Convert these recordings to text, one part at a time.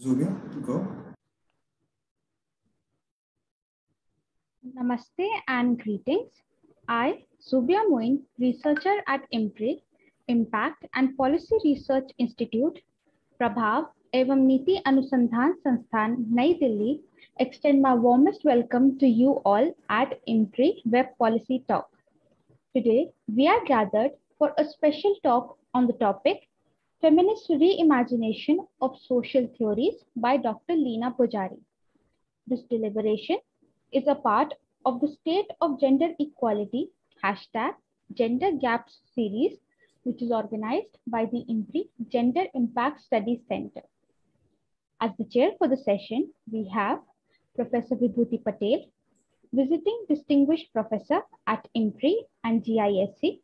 Zubia, go. Namaste and greetings. I, Zubia Moin, researcher at IMPRI, Impact and Policy Research Institute, Prabhav एवं नीति अनुसंधान संस्थान नई Delhi extend my warmest welcome to you all at IMPRI Web Policy Talk. Today, we are gathered for a special talk on the topic Feminist Reimagination of Social Theories by Dr. Leena Pujari. This deliberation is a part of the State of Gender Equality hashtag Gender Gaps series, which is organized by the IMPRI Gender Impact Studies Center. As the chair for the session, we have Professor Vibhuti Patel, visiting distinguished professor at IMPRI and GISC,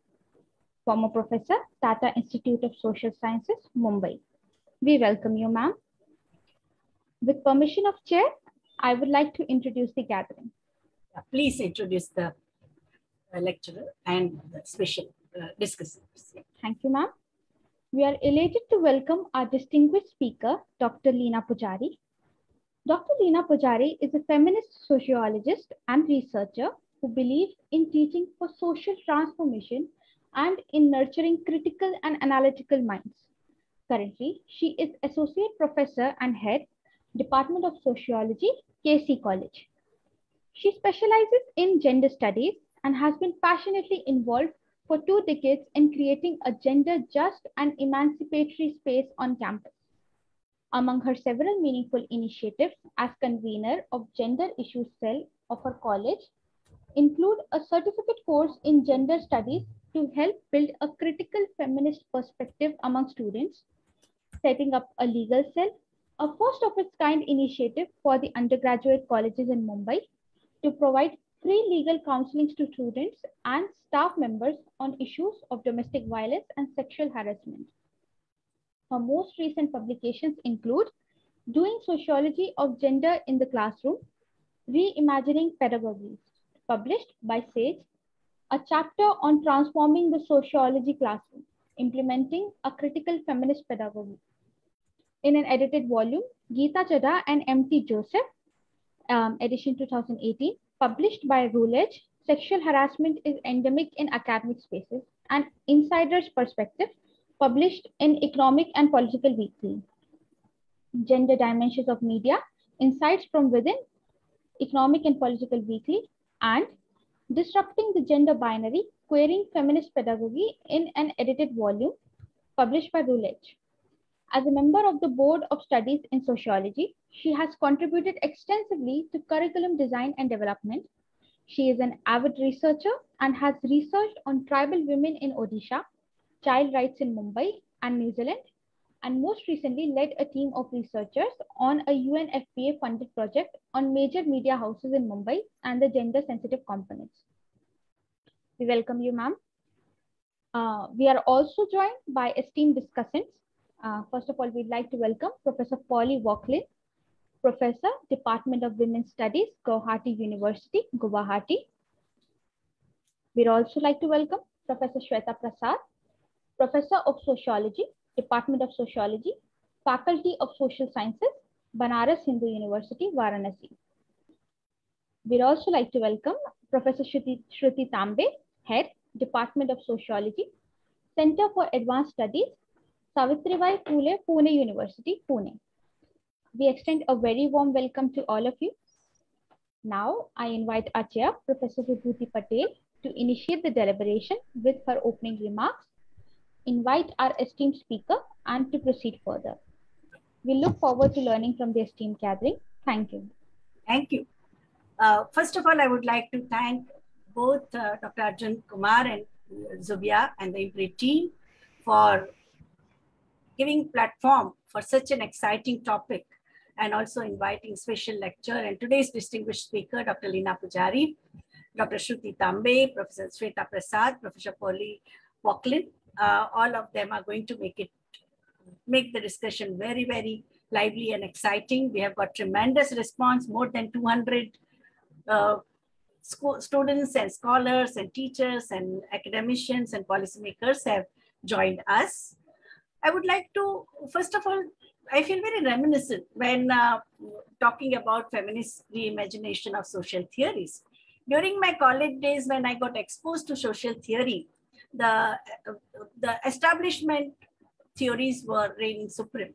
former professor, Tata Institute of Social Sciences, Mumbai. We welcome you, ma'am. With permission of chair, I would like to introduce the gathering. Please introduce the lecturer and the special uh, discussants. Thank you, ma'am. We are elated to welcome our distinguished speaker, Dr. Leena Pujari. Dr. Leena Pujari is a feminist sociologist and researcher who believes in teaching for social transformation and in nurturing critical and analytical minds. Currently, she is Associate Professor and Head, Department of Sociology, KC College. She specializes in gender studies and has been passionately involved for two decades in creating a gender just and emancipatory space on campus. Among her several meaningful initiatives as convener of Gender Issues Cell of her college include a certificate course in gender studies to help build a critical feminist perspective among students, setting up a legal cell, a first of its kind initiative for the undergraduate colleges in Mumbai to provide free legal counseling to students and staff members on issues of domestic violence and sexual harassment. Her most recent publications include Doing Sociology of Gender in the Classroom, Reimagining Pedagogy, published by SAGE, a chapter on transforming the sociology classroom, implementing a critical feminist pedagogy. In an edited volume, Geeta Chadha and M.T. Joseph, um, edition 2018, published by Routledge, Sexual Harassment is Endemic in Academic Spaces, an Insider's Perspective, published in Economic and Political Weekly. Gender Dimensions of Media, Insights from Within, Economic and Political Weekly, and Disrupting the Gender Binary, Querying Feminist Pedagogy in an edited volume, published by Routledge. As a member of the Board of Studies in Sociology, she has contributed extensively to curriculum design and development. She is an avid researcher and has researched on tribal women in Odisha, child rights in Mumbai and New Zealand, and most recently led a team of researchers on a UNFPA funded project on major media houses in Mumbai and the gender sensitive components. We welcome you, ma'am. Uh, we are also joined by esteemed discussants. Uh, first of all, we'd like to welcome Professor Polly Vauquline, Professor, Department of Women's Studies, Gauhati University, Guwahati. We'd also like to welcome Professor Shweta Prasad, Professor of Sociology, Department of Sociology, Faculty of Social Sciences, Banaras Hindu University, Varanasi. We'd also like to welcome Professor Shruti, Shruti Tambe, Head, Department of Sociology, Center for Advanced Studies, Savitribai Phule, Pune University, Pune. We extend a very warm welcome to all of you. Now, I invite our chair, Professor Vibhuti Patel, to initiate the deliberation with her opening remarks, invite our esteemed speaker, and to proceed further. We look forward to learning from the esteemed gathering. Thank you. Thank you. Uh, first of all, I would like to thank both uh, Dr. Arjun Kumar and Zubia and the IMPRI team for giving platform for such an exciting topic and also inviting special lecturer and today's distinguished speaker, Dr. Leena Pujari, Dr. Shruti Tambe, Professor Shweta Prasad, Professor Polly Vauquline. Uh, all of them are going to make it make the discussion very, very lively and exciting. We have got tremendous response, more than 200 uh, school, students and scholars and teachers and academicians and policymakers have joined us. I would like to, first of all, I feel very reminiscent when uh, talking about feminist reimagination of social theories. During my college days, when I got exposed to social theory, the, the establishment theories were reigning supreme.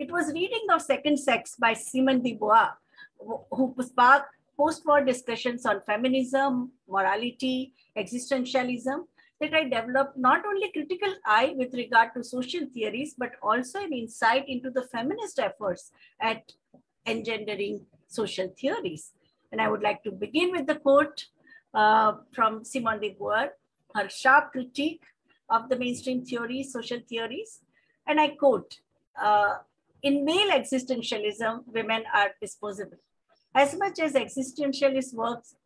It was reading of Second Sex by Simone de Beauvoir, who sparked post-war discussions on feminism, morality, existentialism, that I developed not only critical eye with regard to social theories, but also an insight into the feminist efforts at engendering social theories. And I would like to begin with the quote uh, from Simone de Beauvoir, her sharp critique of the mainstream theories, social theories. And I quote, uh, in male existentialism, women are disposable. As much as existentialist works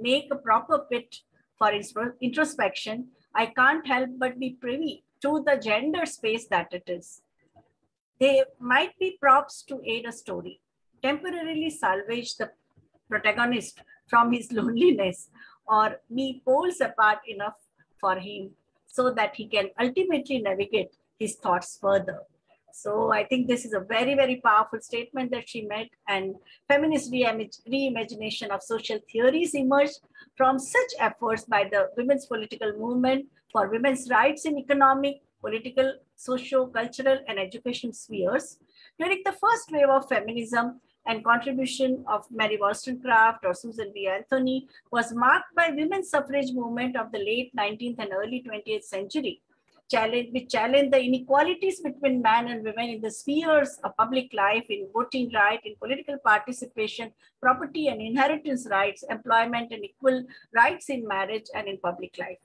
make a proper pit for introspection, I can't help but be privy to the gender space that it is. They might be props to aid a story, temporarily salvage the protagonist from his loneliness, or be poles apart enough for him so that he can ultimately navigate his thoughts further. So I think this is a very, very powerful statement that she made and feminist reimagination of social theories emerged from such efforts by the women's political movement for women's rights in economic, political, socio-cultural and education spheres. During the first wave of feminism, and contribution of Mary Wollstonecraft or Susan B. Anthony was marked by women's suffrage movement of the late 19th and early 20th century challenge, which challenged the inequalities between men and women in the spheres of public life, in voting right, in political participation, property and inheritance rights, employment and equal rights in marriage and in public life.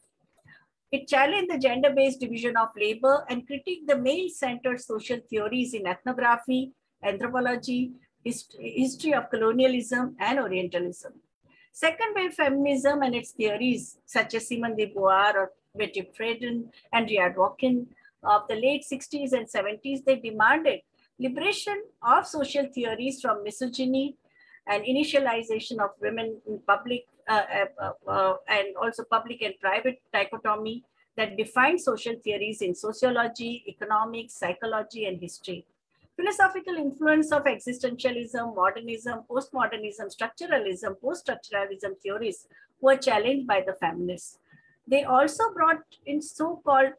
It challenged the gender-based division of labor and critiqued the male-centered social theories in ethnography, anthropology, hist history of colonialism and Orientalism. Second wave feminism and its theories, such as Simone de Beauvoir or Betty Friedan and Rhea Dworkin of the late 60s and 70s, they demanded liberation of social theories from misogyny and initialization of women in public uh, uh, uh, and also public and private dichotomy that defined social theories in sociology, economics, psychology, and history. Philosophical influence of existentialism, modernism, postmodernism, structuralism, post-structuralism theories were challenged by the feminists. They also brought in so-called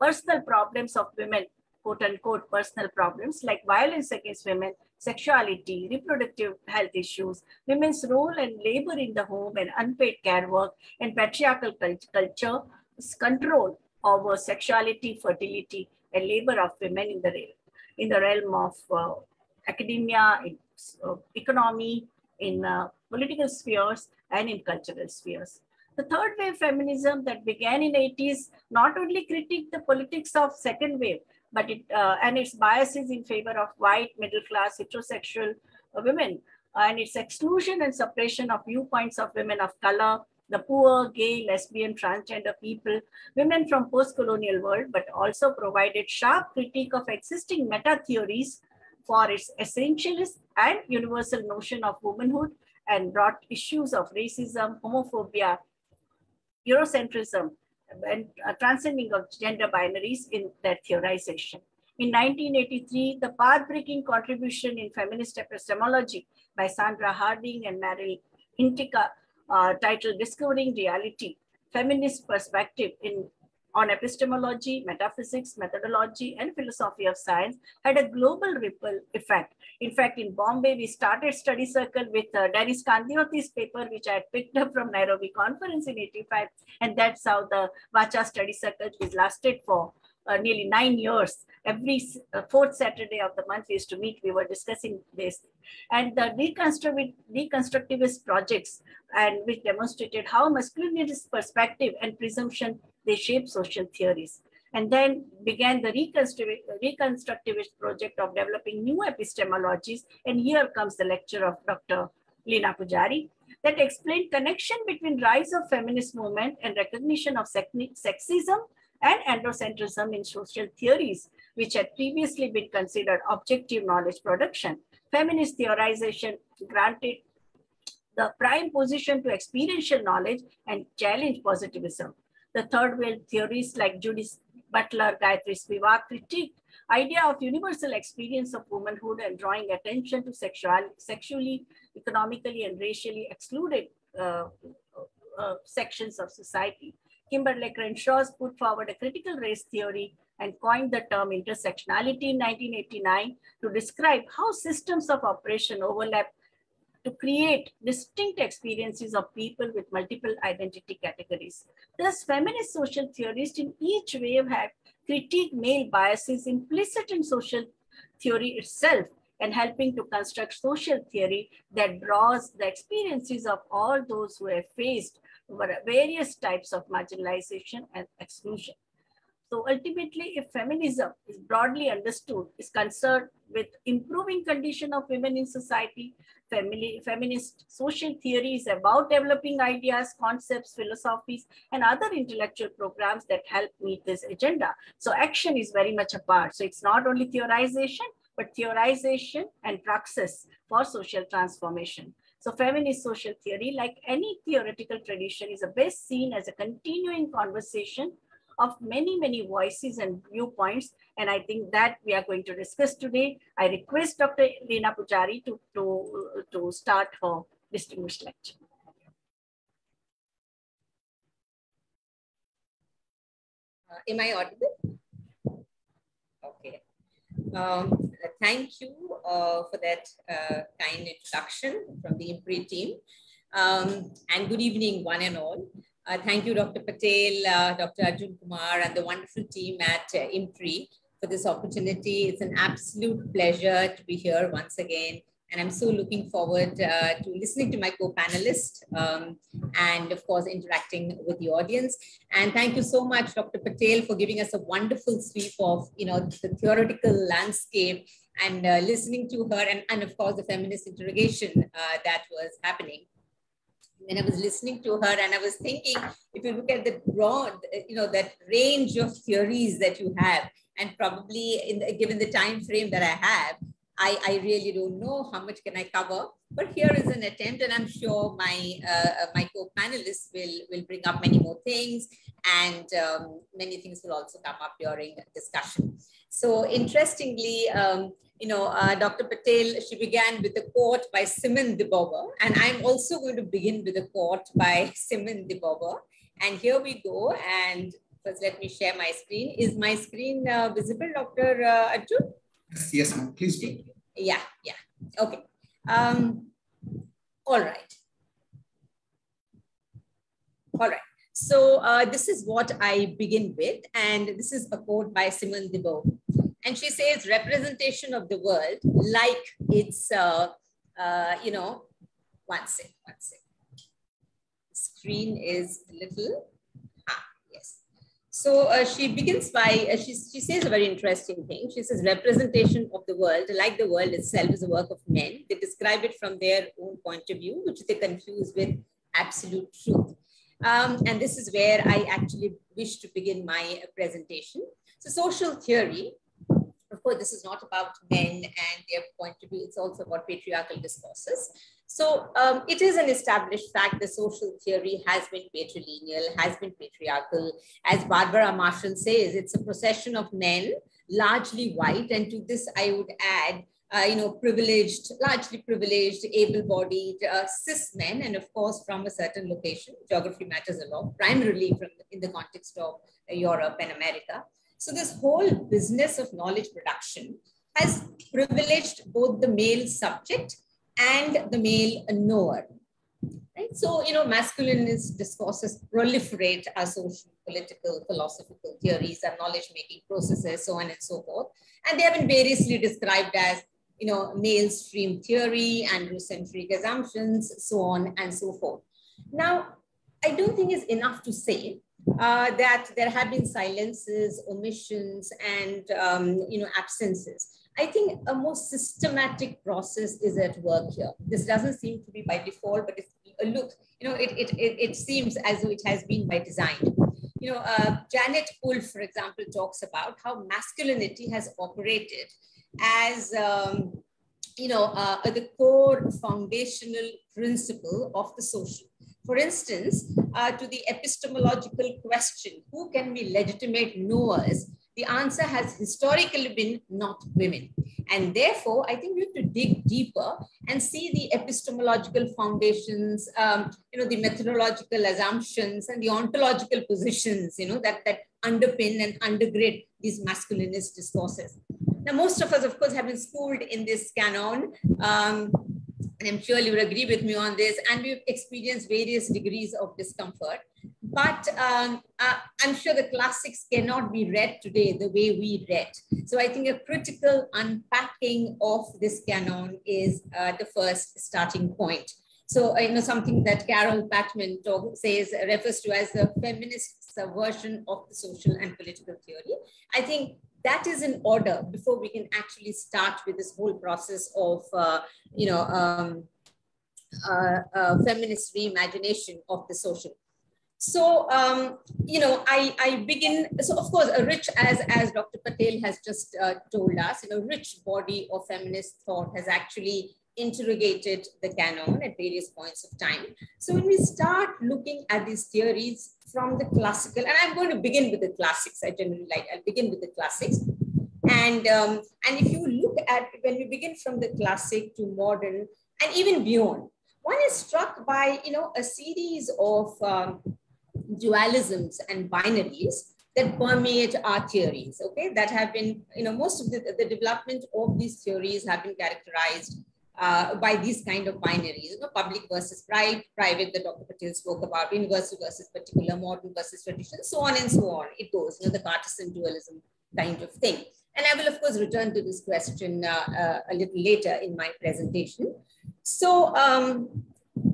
personal problems of women, quote unquote personal problems like violence against women, sexuality, reproductive health issues, women's role and labor in the home and unpaid care work, and patriarchal culture, control over sexuality, fertility, and labor of women in the, in the realm of uh, academia, in uh, economy, in uh, political spheres, and in cultural spheres. The third wave feminism that began in 80s not only critiqued the politics of second wave, but it uh, and its biases in favor of white, middle class, heterosexual uh, women, and its exclusion and suppression of viewpoints of women of color, the poor, gay, lesbian, transgender people, women from post-colonial world, but also provided sharp critique of existing meta-theories for its essentialist and universal notion of womanhood and brought issues of racism, homophobia, Eurocentrism and uh, transcending of gender binaries in their theorization. In 1983, the path-breaking contribution in feminist epistemology by Sandra Harding and Merrill Hintikka, uh, titled Discovering Reality, Feminist Perspective in on epistemology, metaphysics, methodology, and philosophy of science had a global ripple effect. In fact, in Bombay, we started study circle with uh, Deniz Kandiyoti's paper, which I had picked up from Nairobi conference in 85. And that's how the Vacha study circle, which lasted for uh, nearly nine years. Every uh, fourth Saturday of the month, we used to meet. We were discussing this, and the deconstructivist, deconstructivist projects, and which demonstrated how masculinist perspective and presumption they shape social theories. And then began the reconstructivist project of developing new epistemologies. And here comes the lecture of Dr. Leena Pujari that explained connection between rise of feminist movement and recognition of sexism and androcentrism in social theories, which had previously been considered objective knowledge production. Feminist theorization granted the prime position to experiential knowledge and challenge positivism. The third wave theories like Judith Butler, Gayatri Spivak critiqued idea of universal experience of womanhood and drawing attention to sexual, sexually, economically, and racially excluded uh, uh, sections of society. Kimberlé Crenshaw's put forward a critical race theory and coined the term intersectionality in 1989 to describe how systems of oppression overlap to create distinct experiences of people with multiple identity categories. Thus, feminist social theorists in each wave have critiqued male biases implicit in social theory itself and helping to construct social theory that draws the experiences of all those who have faced various types of marginalization and exclusion. So ultimately, if feminism is broadly understood, is concerned with improving condition of women in society, family, feminist social theories about developing ideas, concepts, philosophies, and other intellectual programs that help meet this agenda. So action is very much a part. So it's not only theorization, but theorization and praxis for social transformation. So feminist social theory, like any theoretical tradition, is a best seen as a continuing conversation of many, many voices and viewpoints. And I think that we are going to discuss today. I request Dr. Leena Pujari to, to, to start her distinguished lecture. Uh, am I audible? Okay. Um, thank you uh, for that uh, kind introduction from the IMPRI team. Um, and good evening, one and all. Uh, thank you, Dr. Patel, uh, Dr. Arjun Kumar, and the wonderful team at uh, IMPRI for this opportunity. It's an absolute pleasure to be here once again. And I'm so looking forward uh, to listening to my co-panelists um, and of course, interacting with the audience. And thank you so much, Dr. Patel, for giving us a wonderful sweep of, you know, the theoretical landscape and uh, listening to her and, and of course, the feminist interrogation uh, that was happening when I was listening to her and I was thinking, if you look at the broad, you know, that range of theories that you have, and probably in the, given the time frame that I have, I, I really don't know how much can I cover. But here is an attempt, and I'm sure my uh, my co-panelists will will bring up many more things, and um, many things will also come up during discussion. So interestingly. Um, you know, uh, Dr. Patel, she began with a quote by Simone de Beauvoir, and I'm also going to begin with a quote by Simone de Beauvoir. And here we go. And first, let me share my screen. Is my screen uh, visible, Dr. Uh, Arjun? Yes, ma'am. Please do. Yeah, yeah. Okay. Um, all right. All right. So uh, this is what I begin with, and this is a quote by Simone de Beauvoir. And she says representation of the world like it's, uh, uh, you know, one sec, one sec. Screen is a little. So uh, she begins by, uh, she, she says a very interesting thing. She says representation of the world, like the world itself, is a work of men. They describe it from their own point of view, which they confuse with absolute truth. Um, and this is where I actually wish to begin my presentation. So social theory this is not about men and their point of view. It's also about patriarchal discourses. So um, it is an established fact that social theory has been patrilineal, has been patriarchal. As Barbara Marshall says, it's a procession of men, largely white. And to this, I would add, uh, you know, privileged, largely privileged, able-bodied uh, cis men, and of course, from a certain location, geography matters a lot, primarily from in the context of Europe and America. So this whole business of knowledge production has privileged both the male subject and the male knower. Right? So, you know, masculinist discourses proliferate our social, political, philosophical theories, our knowledge-making processes, so on and so forth. And they have been variously described as, you know, male stream theory, androcentric assumptions, so on and so forth. Now, I don't think it's enough to say uh, that there have been silences, omissions, and um, you know absences. I think a more systematic process is at work here. This doesn't seem to be by default, but it's a look, you know, it, it, it, it seems as though it has been by design. You know, uh, Janet Wolff, for example, talks about how masculinity has operated as, um, you know, uh, the core foundational principle of the social. For instance, uh, to the epistemological question, who can be legitimate knowers? the answer has historically been not women. And therefore, I think we have to dig deeper and see the epistemological foundations, um, you know, the methodological assumptions and the ontological positions, you know, that, that underpin and undergird these masculinist discourses. Now, most of us, of course, have been schooled in this canon. Um, and I'm sure you will agree with me on this, and we've experienced various degrees of discomfort. But um, uh, I'm sure the classics cannot be read today the way we read. So I think a critical unpacking of this canon is uh, the first starting point. So, uh, you know, something that Carol Pateman talk, says, refers to as the feminist subversion of the social and political theory. I think that is in order before we can actually start with this whole process of, uh, you know, um, uh, uh, feminist reimagination of the social. So, um, you know, I, I begin, so of course, a rich, as, as Dr. Patel has just uh, told us, you know, rich body of feminist thought has actually interrogated the canon at various points of time. So when we start looking at these theories from the classical, and I'm going to begin with the classics, I generally like, I'll begin with the classics. And, um, and if you look at, when we begin from the classic to modern and even beyond, one is struck by, you know, a series of um, dualisms and binaries that permeate our theories, okay, that have been, you know, most of the, the development of these theories have been characterized uh, by these kind of binaries, you know, public versus private, private that Dr. Patel spoke about, universal versus particular, modern versus traditional, so on and so on. It goes, you know, the partisan dualism kind of thing. And I will, of course, return to this question uh, uh, a little later in my presentation. So, um,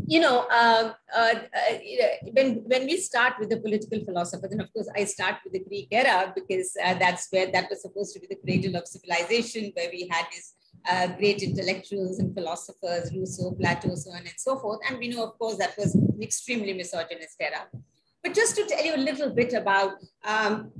you know, uh, uh, uh, when, when we start with the political philosopher, then of course I start with the Greek era because uh, that's where that was supposed to be the cradle of civilization, where we had these uh, great intellectuals and philosophers, Rousseau, Plato, so on and so forth. And we know, of course, that was an extremely misogynist era. But just to tell you a little bit about um,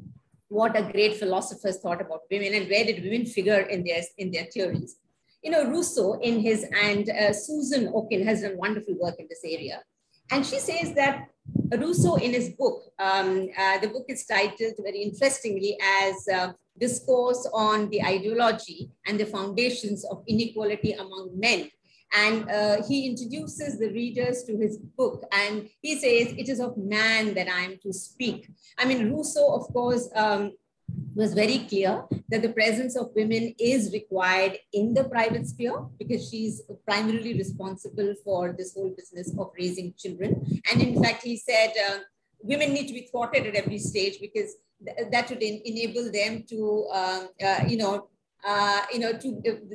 what a great philosophers thought about women and where did women figure in their, in their theories. You know, Rousseau in his, and uh, Susan Okin has done wonderful work in this area. And she says that Rousseau in his book, um, uh, the book is titled very interestingly as uh, Discourse on the Ideology and the Foundations of Inequality Among Men. And uh, he introduces the readers to his book and he says, it is of man that I am to speak. I mean, Rousseau, of course, um, was very clear that the presence of women is required in the private sphere because she's primarily responsible for this whole business of raising children. And in fact, he said uh, women need to be thwarted at every stage because th that would enable them to, uh, uh, you know, uh, you know, to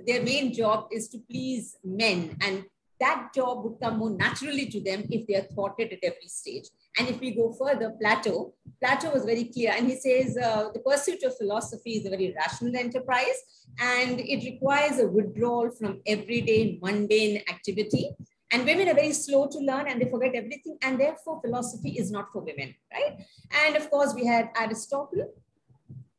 their main job is to please men and that job would come more naturally to them if they are thwarted at every stage. And if we go further, Plato, Plato was very clear and he says uh, the pursuit of philosophy is a very rational enterprise and it requires a withdrawal from everyday mundane activity. And women are very slow to learn and they forget everything and therefore philosophy is not for women, right? And of course we had Aristotle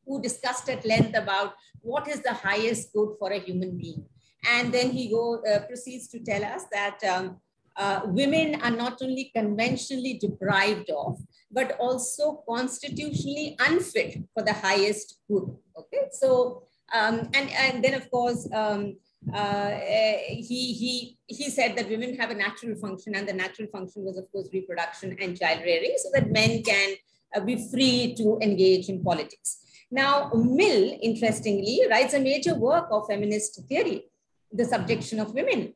who discussed at length about what is the highest good for a human being and then he go, uh, proceeds to tell us that um, uh, women are not only conventionally deprived of, but also constitutionally unfit for the highest good. Okay, so um, and and then of course um, uh, he he he said that women have a natural function, and the natural function was of course reproduction and child rearing, so that men can uh, be free to engage in politics. Now, Mill, interestingly, writes a major work of feminist theory the subjection of women.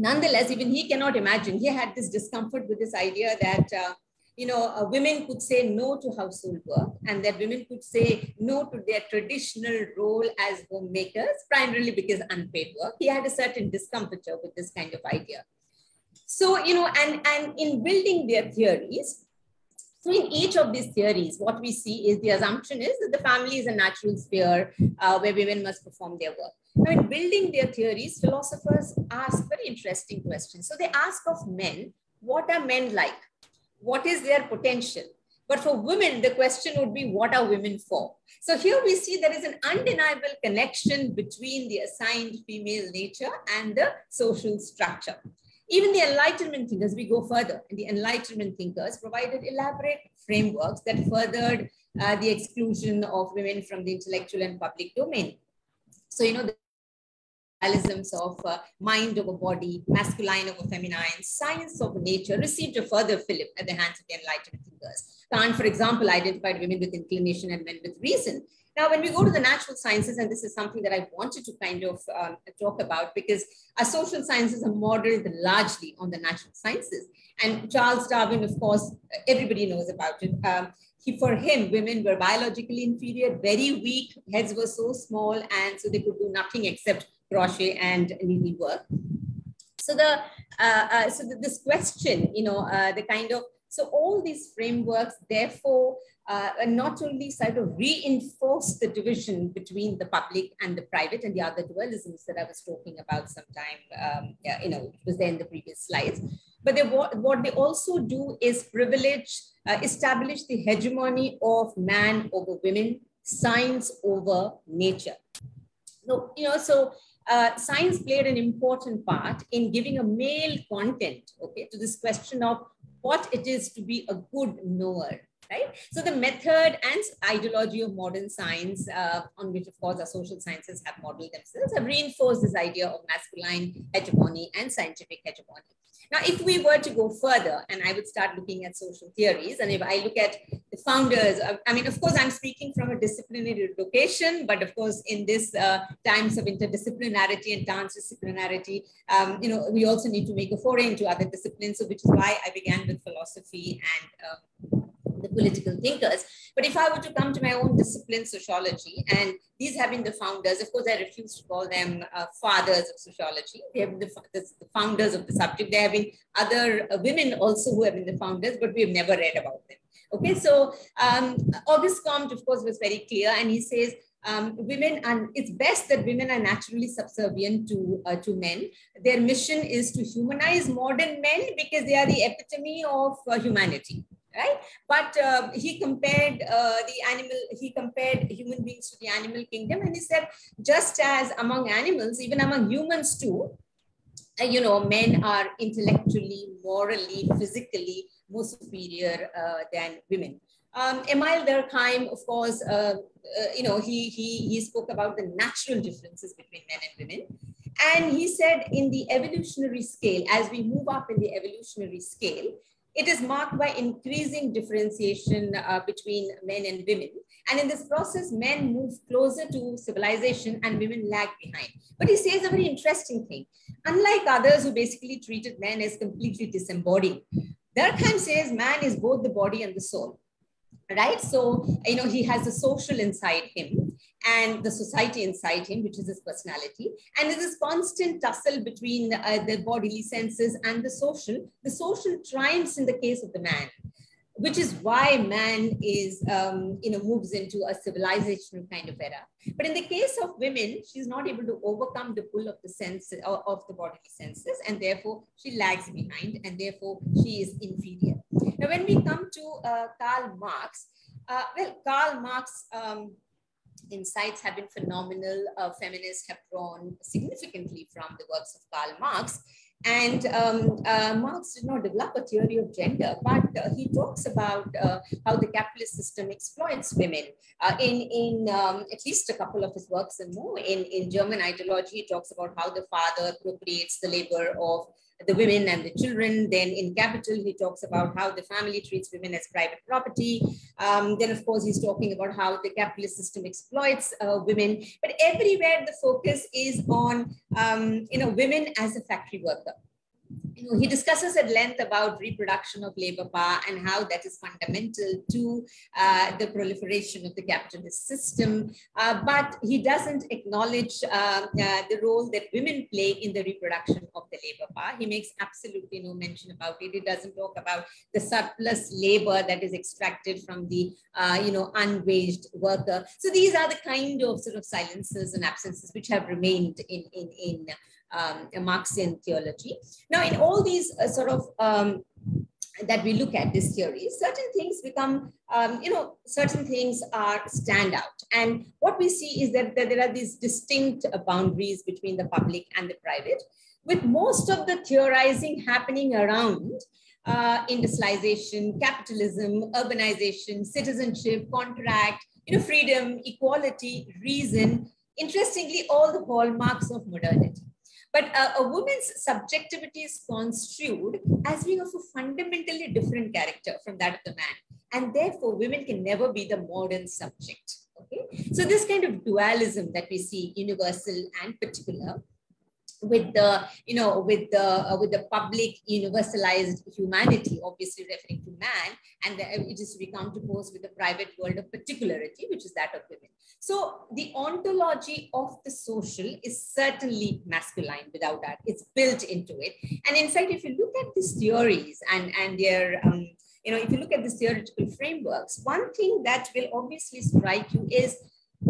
Nonetheless, even he cannot imagine. He had this discomfort with this idea that, uh, you know, uh, women could say no to household work and that women could say no to their traditional role as homemakers, primarily because unpaid work. He had a certain discomfiture with this kind of idea. So, you know, and, and in building their theories, so in each of these theories, what we see is the assumption is that the family is a natural sphere uh, where women must perform their work. Now, in building their theories, philosophers ask very interesting questions. So they ask of men, what are men like? What is their potential? But for women, the question would be, what are women for? So here we see there is an undeniable connection between the assigned female nature and the social structure. Even the Enlightenment thinkers, we go further, and the Enlightenment thinkers provided elaborate frameworks that furthered uh, the exclusion of women from the intellectual and public domain. So, you know, the dualisms of uh, mind over body, masculine over feminine, science over nature received a further fillip at the hands of the Enlightenment thinkers. Kant, for example, identified women with inclination and men with reason. Now, when we go to the natural sciences, and this is something that I wanted to kind of um, talk about because our social sciences are modeled largely on the natural sciences. And Charles Darwin, of course, everybody knows about it. Um, he, for him, women were biologically inferior, very weak, heads were so small, and so they could do nothing except crochet and needlework. So the uh, uh, so the, this question, you know, uh, the kind of so all these frameworks, therefore, uh, not only sort of reinforce the division between the public and the private and the other dualisms that I was talking about sometime, um, you know, it was there in the previous slides. But they, what, what they also do is privilege, uh, establish the hegemony of man over women, science over nature. So, you know, so uh, science played an important part in giving a male content, okay, to this question of what it is to be a good knower, right? So the method and ideology of modern science, uh, on which of course our social sciences have modeled themselves, have reinforced this idea of masculine hegemony and scientific hegemony. Now, if we were to go further, and I would start looking at social theories, and if I look at the founders, I mean, of course, I'm speaking from a disciplinary location, but of course, in this uh, times of interdisciplinarity and transdisciplinarity, um, you know, we also need to make a foray into other disciplines, so which is why I began with philosophy and uh, the political thinkers. But if I were to come to my own discipline, sociology, and these have been the founders, of course, I refuse to call them uh, fathers of sociology. They have been the, the, founders of the subject. There have been other uh, women also who have been the founders, but we have never read about them. Okay, so um, Auguste Comte, of course, was very clear, and he says um, women and it's best that women are naturally subservient to uh, to men their mission is to humanize modern men because they are the epitome of uh, humanity right but uh, he compared uh, the animal he compared human beings to the animal kingdom and he said just as among animals even among humans too uh, you know men are intellectually morally physically more superior uh, than women um, Emile Durkheim, of course, uh, uh, you know, he, he, he spoke about the natural differences between men and women. And he said in the evolutionary scale, as we move up in the evolutionary scale, it is marked by increasing differentiation uh, between men and women. And in this process, men move closer to civilization and women lag behind. But he says a very interesting thing. Unlike others who basically treated men as completely disembodied, Durkheim says man is both the body and the soul right? So, you know, he has the social inside him and the society inside him, which is his personality. And there's this constant tussle between uh, the bodily senses and the social. The social triumphs in the case of the man, which is why man is, um, you know, moves into a civilizational kind of era. But in the case of women, she's not able to overcome the pull of the senses of the bodily senses, and therefore she lags behind, and therefore she is inferior. Now, when we come to uh, Karl Marx, uh, well, Karl Marx um, insights have been phenomenal. Uh, feminists have drawn significantly from the works of Karl Marx. And um, uh, Marx did not develop a theory of gender, but uh, he talks about uh, how the capitalist system exploits women. Uh, in in um, at least a couple of his works and more, in, in German ideology, he talks about how the father appropriates the labor of the women and the children. Then in Capital, he talks about how the family treats women as private property. Um, then, of course, he's talking about how the capitalist system exploits uh, women. But everywhere the focus is on, um, you know, women as a factory worker he discusses at length about reproduction of labor power and how that is fundamental to uh, the proliferation of the capitalist system. Uh, but he doesn't acknowledge uh, uh, the role that women play in the reproduction of the labor power. He makes absolutely no mention about it. He doesn't talk about the surplus labor that is extracted from the, uh, you know, unwaged worker. So these are the kind of sort of silences and absences which have remained in, in, in um, Marxian theology. Now, in all these uh, sort of um, that we look at this theory, certain things become, um, you know, certain things are stand out. And what we see is that, that there are these distinct boundaries between the public and the private, with most of the theorizing happening around uh, industrialization, capitalism, urbanization, citizenship, contract, you know, freedom, equality, reason, interestingly, all the hallmarks of modernity. But uh, a woman's subjectivity is construed as being of a fundamentally different character from that of the man. And therefore, women can never be the modern subject. Okay? So this kind of dualism that we see, universal and particular, with the you know with the uh, with the public universalized humanity obviously referring to man and the, it is counterposed with the private world of particularity which is that of women. So the ontology of the social is certainly masculine without that it's built into it. And in fact if you look at these theories and and their um, you know if you look at these theoretical frameworks one thing that will obviously strike you is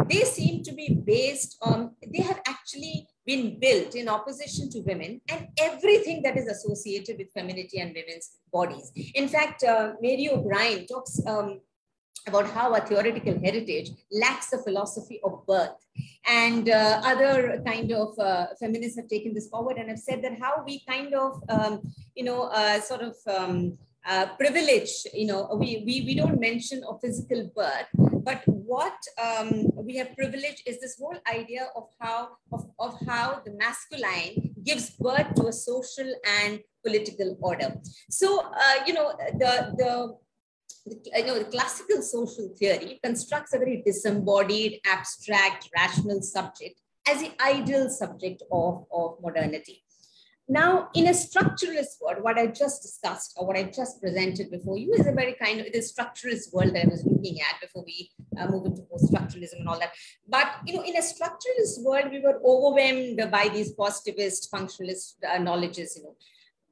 they seem to be based on they have actually been built in opposition to women and everything that is associated with femininity and women's bodies. In fact, uh, Mary O'Brien talks um, about how a theoretical heritage lacks a philosophy of birth. And uh, other kind of uh, feminists have taken this forward and have said that how we kind of, um, you know, uh, sort of um, uh, privilege, you know, we, we, we don't mention a physical birth, but what um, we have privileged is this whole idea of how, of, of how the masculine gives birth to a social and political order. So, uh, you know, the, the, you know the classical social theory constructs a very disembodied, abstract, rational subject as the ideal subject of, of modernity. Now, in a structuralist world, what I just discussed or what I just presented before you is a very kind of the structuralist world that I was looking at before we uh, move into post-structuralism and all that. But you know, in a structuralist world, we were overwhelmed by these positivist, functionalist uh, knowledges. You know,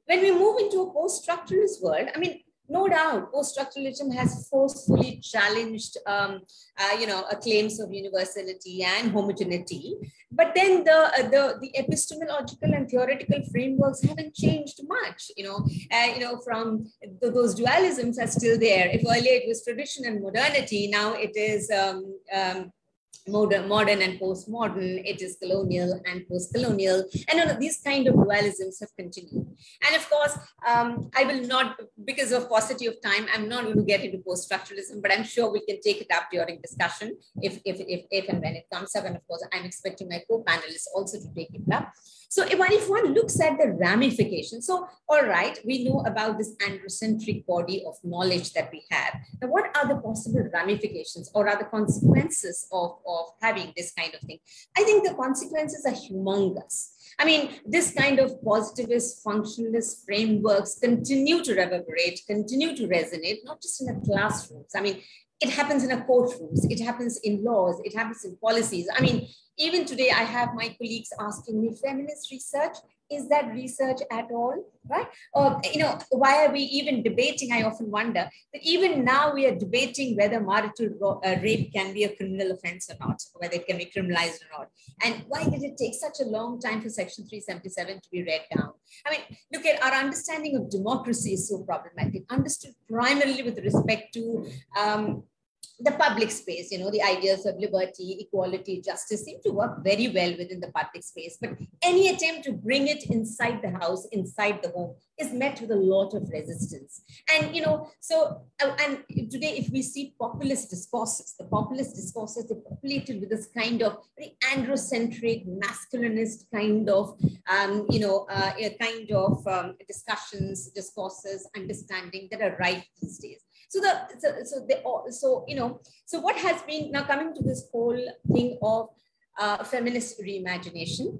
when we move into a post-structuralist world, I mean, no doubt, post-structuralism has forcefully challenged, um, uh, you know, claims of universality and homogeneity. But then the, uh, the the epistemological and theoretical frameworks haven't changed much. You know, uh, you know, from the, those dualisms are still there. If earlier it was tradition and modernity, now it is um, um, modern, modern and postmodern, it is colonial and post-colonial, and these kind of dualisms have continued. And of course, um, I will not, because of paucity of time, I'm not going to get into post-structuralism, but I'm sure we can take it up during discussion if, if, if, if and when it comes up. And of course, I'm expecting my co-panelists also to take it up. So if one, if one looks at the ramifications, so all right, we know about this androcentric body of knowledge that we have. Now, what are the possible ramifications or are the consequences of, of having this kind of thing? I think the consequences are humongous. I mean, this kind of positivist, functionalist frameworks continue to reverberate, continue to resonate, not just in the classrooms. I mean, it happens in a courtrooms, it happens in laws, it happens in policies. I mean, even today, I have my colleagues asking me, feminist research, is that research at all, right? Or, you know, why are we even debating? I often wonder that even now we are debating whether marital uh, rape can be a criminal offense or not, whether it can be criminalized or not. And why did it take such a long time for Section 377 to be read down? I mean, look at our understanding of democracy is so problematic, understood primarily with respect to um, the public space, you know, the ideas of liberty, equality, justice seem to work very well within the public space. But any attempt to bring it inside the house, inside the home, is met with a lot of resistance. And, you know, so, uh, and today, if we see populist discourses, the populist discourses are populated with this kind of very androcentric, masculinist kind of, um, you know, uh, kind of um, discussions, discourses, understanding that are rife these days. So the so so they so you know so what has been now coming to this whole thing of uh, feminist reimagination.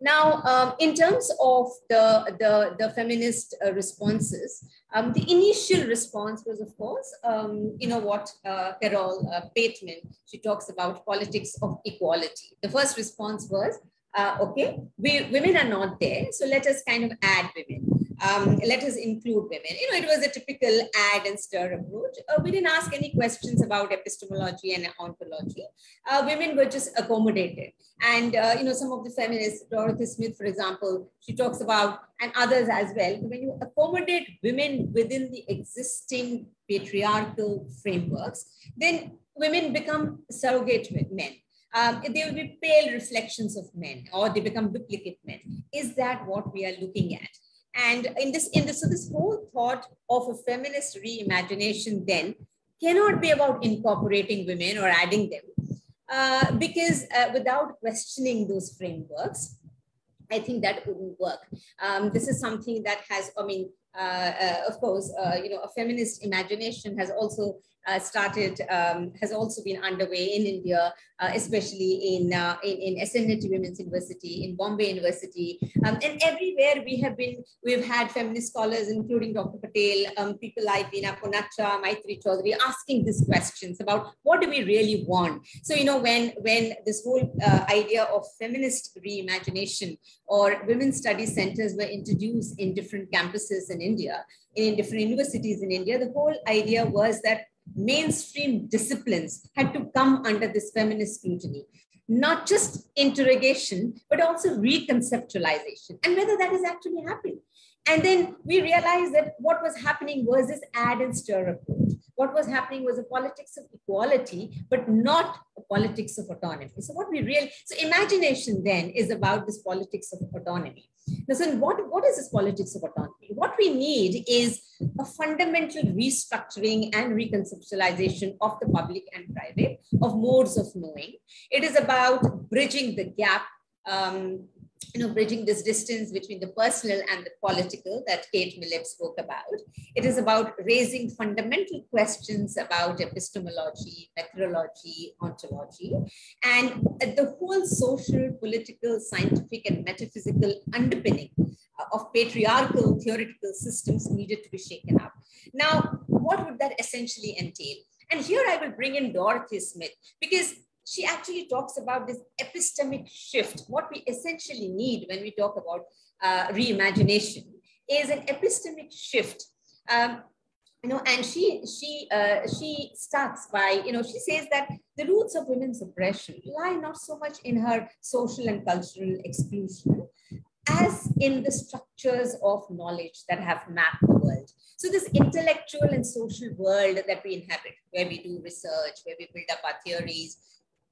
Now, um, in terms of the, the, the feminist uh, responses, um, the initial response was, of course, um, you know what, uh, Carol uh, Pateman, she talks about politics of equality. The first response was, uh, okay, we, women are not there, so let us kind of add women. Um, let us include women. You know, it was a typical add and stir approach. Uh, we didn't ask any questions about epistemology and ontology. Uh, women were just accommodated. And, uh, you know, some of the feminists, Dorothy Smith, for example, she talks about, and others as well, when you accommodate women within the existing patriarchal frameworks, then women become surrogate men. Um, they will be pale reflections of men or they become duplicate men. Is that what we are looking at? And in this, in this, so this whole thought of a feminist reimagination then cannot be about incorporating women or adding them, uh, because uh, without questioning those frameworks, I think that wouldn't work. Um, this is something that has, I mean, uh, uh of course, uh, you know, a feminist imagination has also uh, started, um, has also been underway in India, uh, especially in, uh, in, in SNDT Women's University, in Bombay University, um, and everywhere we have been, we've had feminist scholars, including Dr. Patel, um, people like Veena Poonacha, Maitri Chaudhary, asking these questions about what do we really want? So, you know, when, when this whole uh, idea of feminist reimagination or women's study centers were introduced in different campuses in India, in different universities in India, the whole idea was that mainstream disciplines had to come under this feminist scrutiny. Not just interrogation, but also reconceptualization, and whether that is actually happening. And then we realized that what was happening was this add and stir approach. What was happening was a politics of equality, but not a politics of autonomy. So what we really, so imagination then is about this politics of autonomy. Now, so what, what is this politics of autonomy? What we need is a fundamental restructuring and reconceptualization of the public and private, of modes of knowing. It is about bridging the gap um, you know, bridging this distance between the personal and the political that Kate Millett spoke about. It is about raising fundamental questions about epistemology, methodology, ontology, and the whole social, political, scientific, and metaphysical underpinning uh, of patriarchal theoretical systems needed to be shaken up. Now, what would that essentially entail? And here I will bring in Dorothy Smith because she actually talks about this epistemic shift. What we essentially need when we talk about uh, reimagination is an epistemic shift. Um, you know, and she she uh, she starts by you know she says that the roots of women's oppression lie not so much in her social and cultural exclusion as in the structures of knowledge that have mapped the world. So this intellectual and social world that we inhabit, where we do research, where we build up our theories,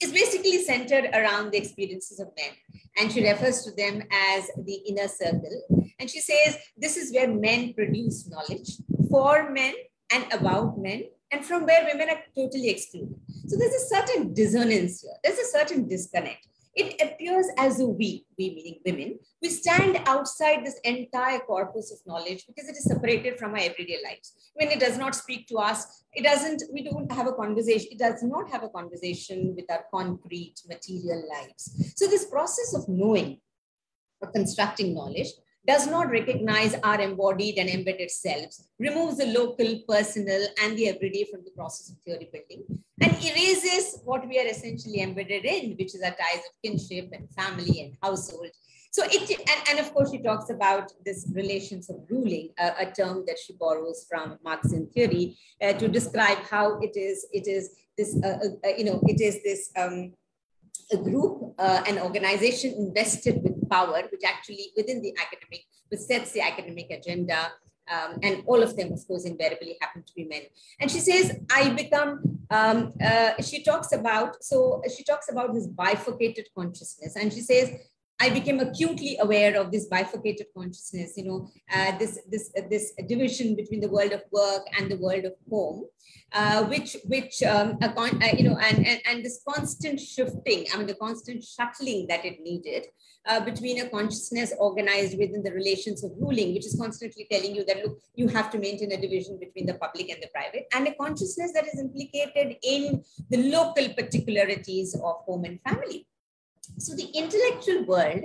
is basically centered around the experiences of men. And she refers to them as the inner circle. And she says this is where men produce knowledge for men and about men, and from where women are totally excluded. So there's a certain dissonance here, there's a certain disconnect it appears as a we, we meaning women, we stand outside this entire corpus of knowledge because it is separated from our everyday lives. When it does not speak to us, it doesn't, we don't have a conversation, it does not have a conversation with our concrete material lives. So this process of knowing or constructing knowledge does not recognize our embodied and embedded selves, removes the local, personal, and the everyday from the process of theory building, and erases what we are essentially embedded in, which is our ties of kinship and family and household. So it, and, and of course, she talks about this relations of ruling, uh, a term that she borrows from Marxian theory uh, to describe how it is, it is this, uh, uh you know, it is this um, a group, uh, an organization invested with power, which actually within the academic, which sets the academic agenda. Um, and all of them, of course, invariably happen to be men. And she says, I become, um, uh, she talks about, so she talks about this bifurcated consciousness. And she says, I became acutely aware of this bifurcated consciousness, you know, uh, this, this, uh, this division between the world of work and the world of home, uh, which, which um, uh, you know, and, and, and this constant shifting, I mean, the constant shuttling that it needed uh, between a consciousness organized within the relations of ruling, which is constantly telling you that, look, you have to maintain a division between the public and the private, and a consciousness that is implicated in the local particularities of home and family. So the intellectual world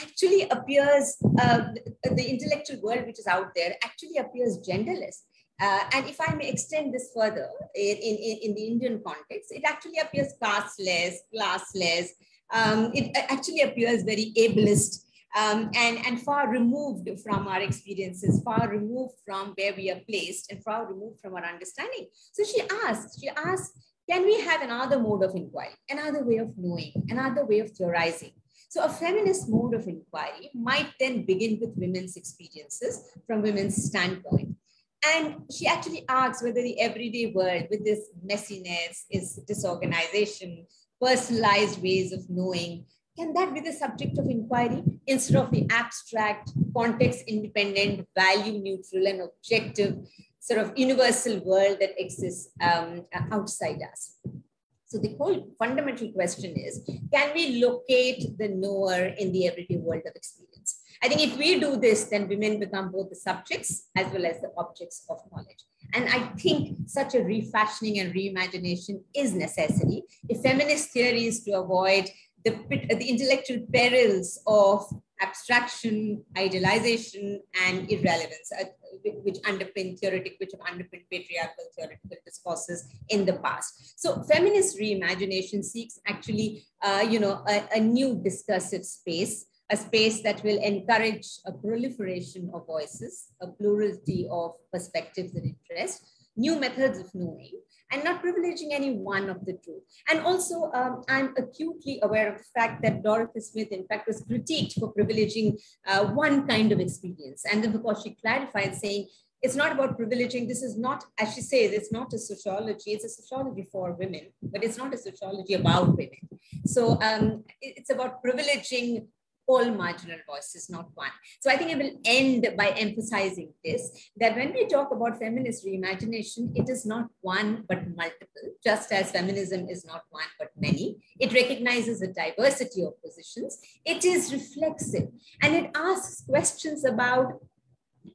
actually appears, uh, the intellectual world which is out there actually appears genderless. Uh, and if I may extend this further in, in, in the Indian context, it actually appears casteless, classless. Um, it actually appears very ableist. um, and, and far removed from our experiences, far removed from where we are placed and far removed from our understanding. So she asked, she asked, can we have another mode of inquiry, another way of knowing, another way of theorizing? So a feminist mode of inquiry might then begin with women's experiences from women's standpoint. And she actually asks whether the everyday world with this messiness, is disorganization, personalized ways of knowing, can that be the subject of inquiry instead of the abstract, context independent, value neutral, and objective sort of universal world that exists um, outside us? So the whole fundamental question is, can we locate the knower in the everyday world of experience? I think if we do this, then women become both the subjects as well as the objects of knowledge. And I think such a refashioning and reimagination is necessary if feminist theory is to avoid the, the intellectual perils of abstraction, idealization, and irrelevance, uh, which underpin theoretic, which have underpinned patriarchal theoretical discourses in the past. So feminist reimagination seeks actually, uh, you know, a, a new discursive space, a space that will encourage a proliferation of voices, a plurality of perspectives and interests, new methods of knowing, and not privileging any one of the two. And also, um, I'm acutely aware of the fact that Dorothy Smith, in fact, was critiqued for privileging uh, one kind of experience. And then of course, she clarified saying, it's not about privileging. This is not, as she says, it's not a sociology. It's a sociology for women, but it's not a sociology about women. So um, it's about privileging all marginal voices, not one. So I think I will end by emphasizing this, that when we talk about feminist reimagination, it is not one, but multiple, just as feminism is not one, but many. It recognizes a diversity of positions. It is reflexive and it asks questions about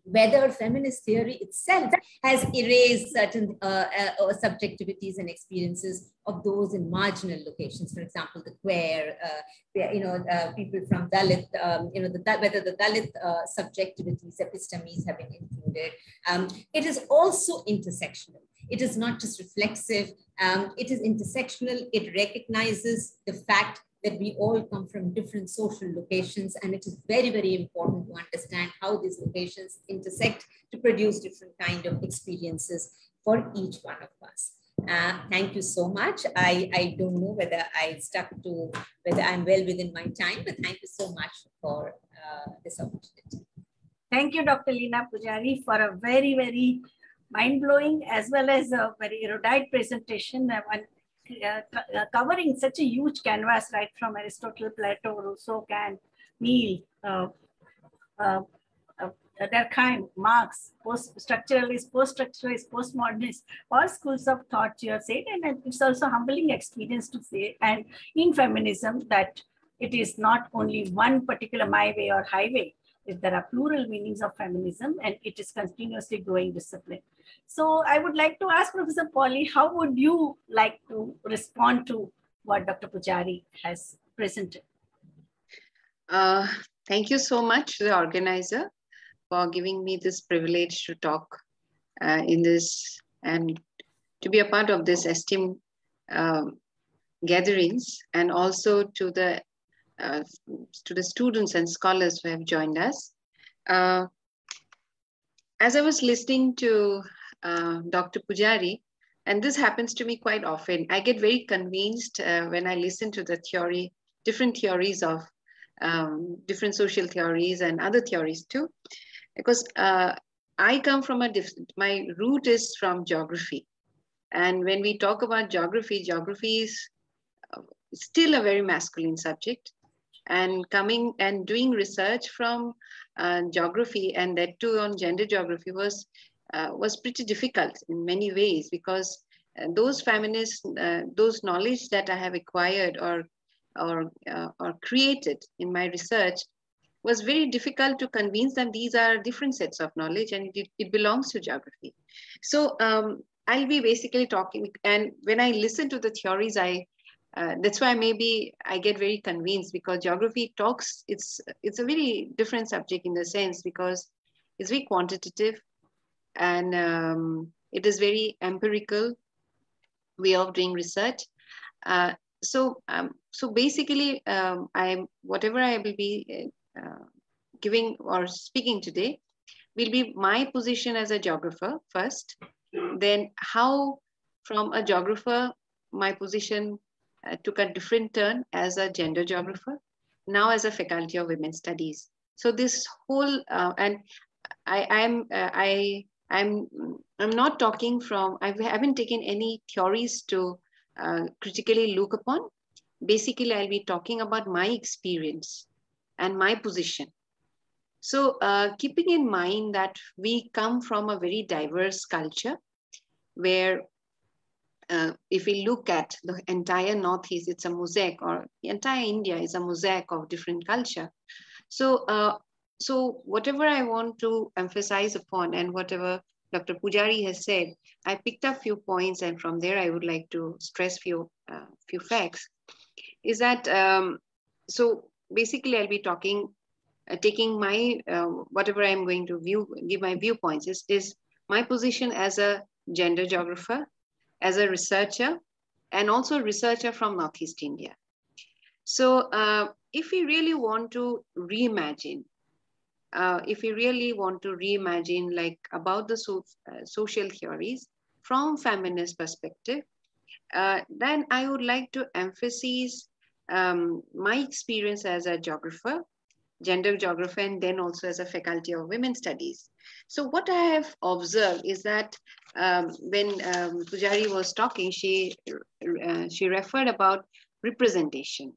whether feminist theory itself has erased certain uh, uh, subjectivities and experiences of those in marginal locations. For example, the queer, uh, you know, uh, people from Dalit, um, you know, the, whether the Dalit uh, subjectivities, epistemes have been included. Um, it is also intersectional. It is not just reflexive. Um, it is intersectional. It recognizes the fact that we all come from different social locations and it is very, very important to understand how these locations intersect to produce different kind of experiences for each one of us. Uh, thank you so much. I, I don't know whether I stuck to, whether I'm well within my time, but thank you so much for uh, this opportunity. Thank you, Dr. Leena Pujari, for a very, very mind-blowing as well as a very erudite presentation. One covering such a huge canvas, right from Aristotle, Plato, Rousseau, Kant, Mill, uh, uh, uh, Durkheim, Marx, post-structuralist, post-structuralist, postmodernist, all schools of thought you have said, and it's also humbling experience to say, and in feminism that it is not only one particular my way or highway, there are plural meanings of feminism and it is continuously growing discipline. So I would like to ask Professor Polly, how would you like to respond to what Dr. Pujari has presented? Uh, thank you so much, the organizer, for giving me this privilege to talk uh, in this and to be a part of this esteemed um, gatherings and also to the uh, to the students and scholars who have joined us. Uh, as I was listening to uh, Dr. Pujari, and this happens to me quite often, I get very convinced uh, when I listen to the theory, different theories of um, different social theories and other theories too, because uh, I come from a different, my root is from geography. And when we talk about geography, geography is still a very masculine subject and coming and doing research from uh, geography and that too on gender geography was uh, was pretty difficult in many ways because uh, those feminist uh, those knowledge that I have acquired or or uh, or created in my research was very difficult to convince them these are different sets of knowledge and it, it belongs to geography. So um, I'll be basically talking and when I listen to the theories I uh, that's why maybe I get very convinced because geography talks, it's, it's a very different subject in the sense because it's very quantitative and um, it is very empirical way of doing research. Uh, so, um, so basically, um, I whatever I will be uh, giving or speaking today will be my position as a geographer first, then how from a geographer, my position uh, took a different turn as a gender geographer, now as a faculty of women's studies. So this whole, uh, and I am, uh, I, I'm, I'm not talking from, I haven't taken any theories to uh, critically look upon. Basically, I'll be talking about my experience and my position. So uh, keeping in mind that we come from a very diverse culture where uh, if we look at the entire Northeast, it's a mosaic or the entire India is a mosaic of different culture. So, uh, so whatever I want to emphasize upon and whatever Dr. Pujari has said, I picked up few points and from there I would like to stress few, uh, few facts, is that, um, so basically I'll be talking, uh, taking my, uh, whatever I'm going to view, give my viewpoints is, is my position as a gender geographer, as a researcher, and also researcher from Northeast India. So uh, if we really want to reimagine, uh, if we really want to reimagine like about the so, uh, social theories from feminist perspective, uh, then I would like to emphasize um, my experience as a geographer, gender geographer, and then also as a faculty of women studies. So what I have observed is that um, when um, Pujari was talking, she, uh, she referred about representation.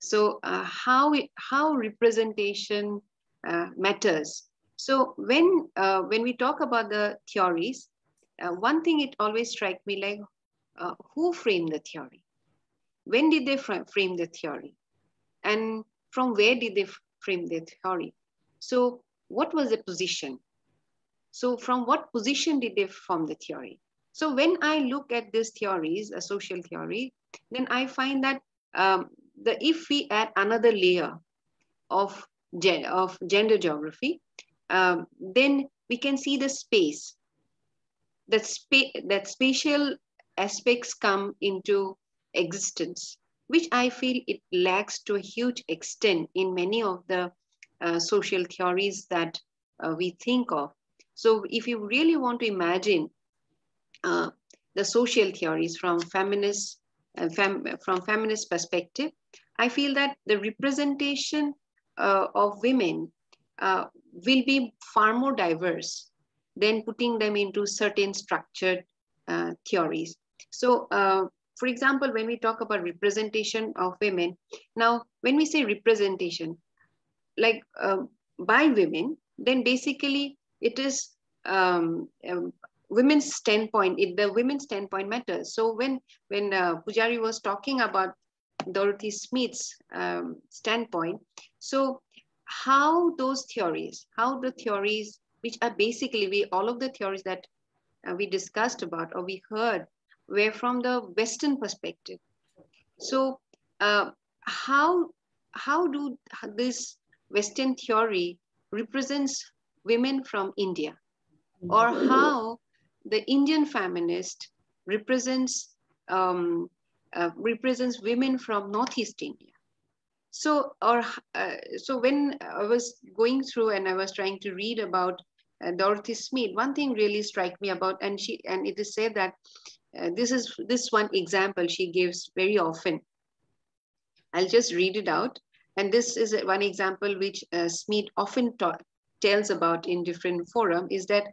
So uh, how, how representation uh, matters. So when, uh, when we talk about the theories, uh, one thing it always strike me like, uh, who framed the theory? When did they frame the theory? And from where did they frame the theory? So what was the position? So from what position did they form the theory? So when I look at these theories, a social theory, then I find that um, the, if we add another layer of, gen, of gender geography, um, then we can see the space. That, spa that spatial aspects come into existence, which I feel it lacks to a huge extent in many of the uh, social theories that uh, we think of. So if you really want to imagine uh, the social theories from feminist, uh, fem, from feminist perspective, I feel that the representation uh, of women uh, will be far more diverse than putting them into certain structured theories. So for example, when we talk about representation of women, now when we say representation, like by women, then basically it is um, um, women's standpoint. It, the women's standpoint matters. So when when uh, Pujari was talking about Dorothy Smith's um, standpoint, so how those theories, how the theories, which are basically we all of the theories that uh, we discussed about or we heard, were from the Western perspective. So uh, how how do this Western theory represents women from India? or how the Indian feminist represents um, uh, represents women from Northeast India. So, or uh, so when I was going through and I was trying to read about uh, Dorothy Smith, one thing really struck me about, and she and it is said that uh, this is this one example she gives very often. I'll just read it out, and this is one example which uh, Smith often tells about in different forum is that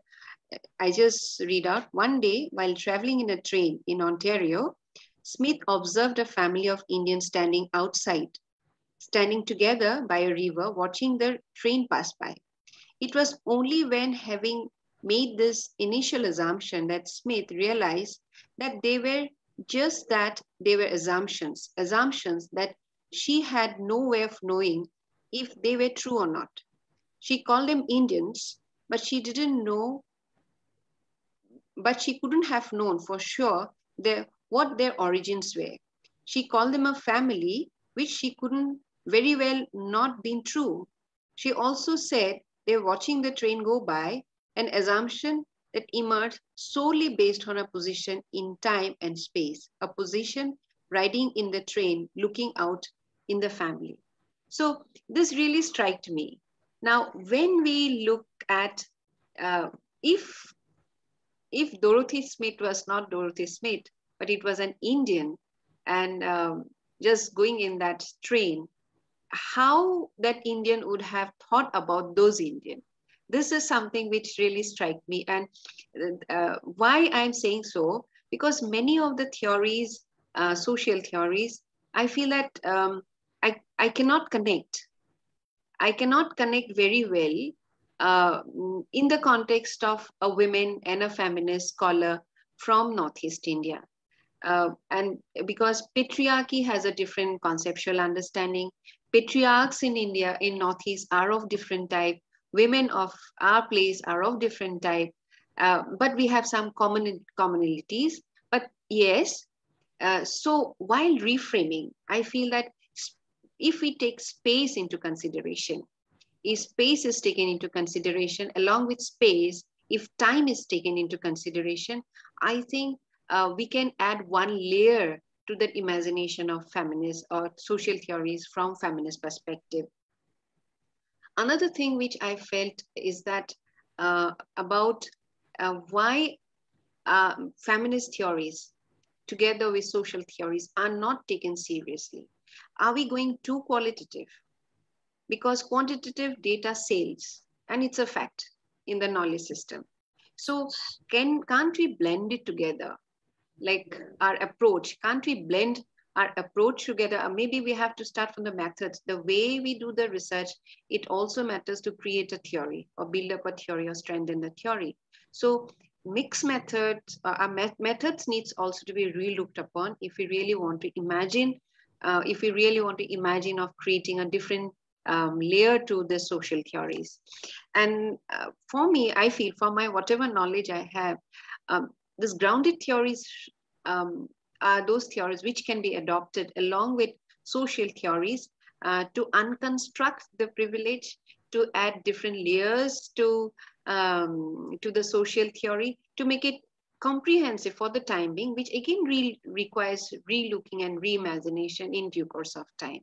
I just read out. One day, while traveling in a train in Ontario, Smith observed a family of Indians standing outside, standing together by a river, watching the train pass by. It was only when having made this initial assumption that Smith realized that they were just that they were assumptions, assumptions that she had no way of knowing if they were true or not. She called them Indians, but she didn't know but she couldn't have known for sure their, what their origins were. She called them a family, which she couldn't very well not been true. She also said they were watching the train go by, an assumption that emerged solely based on a position in time and space, a position riding in the train, looking out in the family. So this really struck me. Now, when we look at uh, if if Dorothy Smith was not Dorothy Smith, but it was an Indian, and um, just going in that train, how that Indian would have thought about those Indian. This is something which really struck me. And uh, why I'm saying so, because many of the theories, uh, social theories, I feel that um, I, I cannot connect. I cannot connect very well uh, in the context of a woman and a feminist scholar from Northeast India. Uh, and because patriarchy has a different conceptual understanding, patriarchs in India, in Northeast are of different type, women of our place are of different type, uh, but we have some common commonalities. But yes, uh, so while reframing, I feel that if we take space into consideration, if space is taken into consideration, along with space, if time is taken into consideration, I think uh, we can add one layer to the imagination of feminist or social theories from feminist perspective. Another thing which I felt is that uh, about uh, why um, feminist theories together with social theories are not taken seriously. Are we going too qualitative? Because quantitative data sells, and it's a fact in the knowledge system. So can, can't we blend it together? Like our approach, can't we blend our approach together? Or maybe we have to start from the methods. The way we do the research, it also matters to create a theory or build up a theory or strengthen the theory. So mixed methods, uh, our met methods needs also to be re-looked upon if we really want to imagine, uh, if we really want to imagine of creating a different um, layer to the social theories. And uh, for me, I feel for my whatever knowledge I have, um, this grounded theories um, are those theories which can be adopted along with social theories uh, to unconstruct the privilege, to add different layers to um, to the social theory to make it comprehensive for the time being, which again re requires relooking and reimagination in due course of time.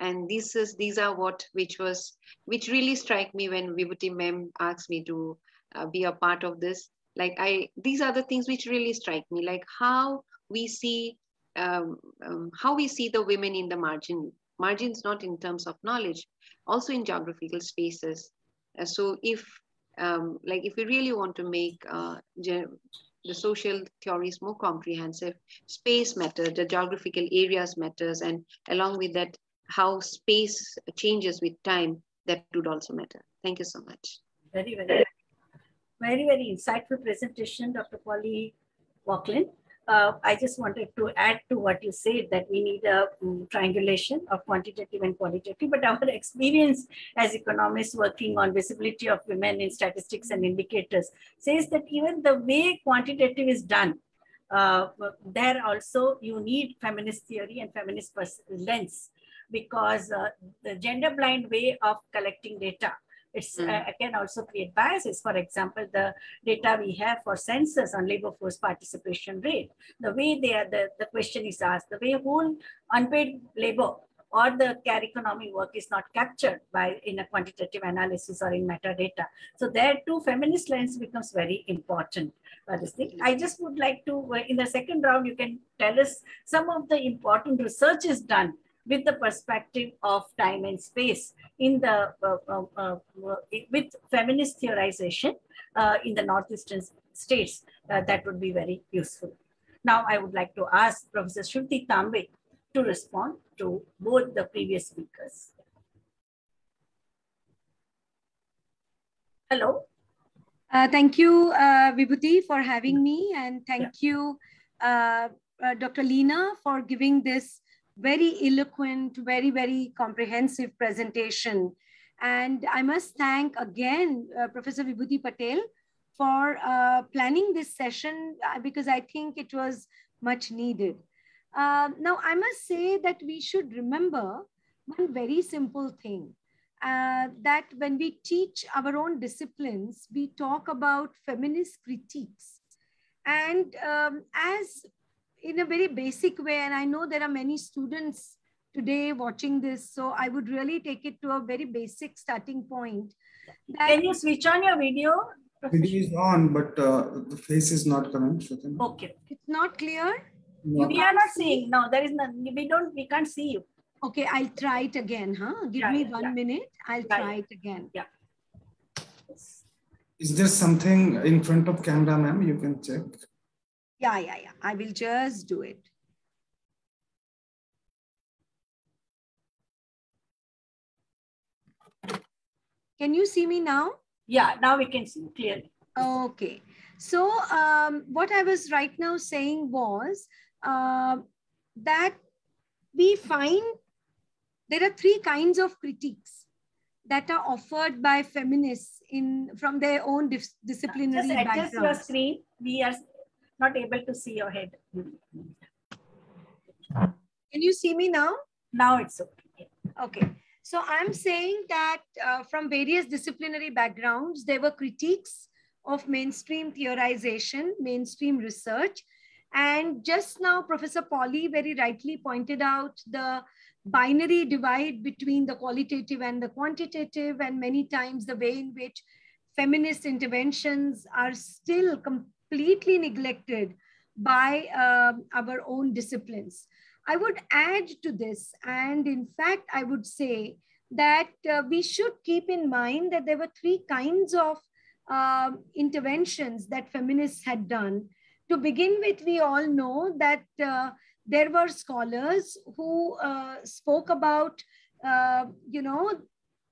And this is these are what which was which really strike me when Vibhuti Mem asked me to uh, be a part of this. Like I, these are the things which really strike me, like how we see um, um, how we see the women in the margin margins, not in terms of knowledge, also in geographical spaces. Uh, so if um, like if we really want to make uh, the social theories more comprehensive, space matters, the geographical areas matters, and along with that, how space changes with time, that would also matter. Thank you so much. Very, very, very, very insightful presentation, Dr. Polly Vauquline uh, I just wanted to add to what you said that we need a um, triangulation of quantitative and qualitative, but our experience as economists working on visibility of women in statistics and indicators says that even the way quantitative is done, uh, there also you need feminist theory and feminist lens because uh, the gender blind way of collecting data it's mm. uh, can also create biases. For example, the data we have for census on labor force participation rate, the way they are, the, the question is asked, the way whole unpaid labor or the care economy work is not captured by in a quantitative analysis or in metadata. So there too, feminist lens becomes very important. Uh, this thing. I just would like to, uh, in the second round, you can tell us some of the important research is done with the perspective of time and space in the uh, uh, uh, with feminist theorization uh, in the northeastern states uh, that would be very useful. Now i would like to ask professor shruti tambe to respond to both the previous speakers. Hello? Uh, thank you vibhuti for having me and thank yeah. you dr Leena, for giving this very eloquent, very, very comprehensive presentation. And I must thank again uh, Professor Vibhuti Patel for uh, planning this session uh, because I think it was much needed. Uh, now, I must say that we should remember one very simple thing. Uh, that when we teach our own disciplines, we talk about feminist critiques. And um, as in a very basic way, and I know there are many students today watching this. So I would really take it to a very basic starting point. That Can you switch on your video? Video is on, but uh, the face is not coming. Okay. It's not clear? No. We are not seeing. No, there is none. We don't, we can't see you. Okay, I'll try it again, huh? Give yeah, me one yeah. minute. I'll yeah, try it again. Yeah. Is there something in front of camera, ma'am? You can check. Yeah, yeah, yeah. I will just do it. Can you see me now? Yeah, now we can see clearly. Okay. So um, what I was right now saying was uh, that we find there are three kinds of critiques that are offered by feminists in from their own dis disciplinary Just adjust your screen. We are not able to see your head. Can you see me now? Now it's okay. Okay. So I'm saying that uh, from various disciplinary backgrounds, there were critiques of mainstream theorization, mainstream research. And just now, Professor Polly very rightly pointed out the binary divide between the qualitative and the quantitative, and many times the way in which feminist interventions are still completely neglected by uh, our own disciplines. I would add to this, and in fact, I would say that uh, we should keep in mind that there were three kinds of uh, interventions that feminists had done. To begin with, we all know that uh, there were scholars who uh, spoke about, uh, you know,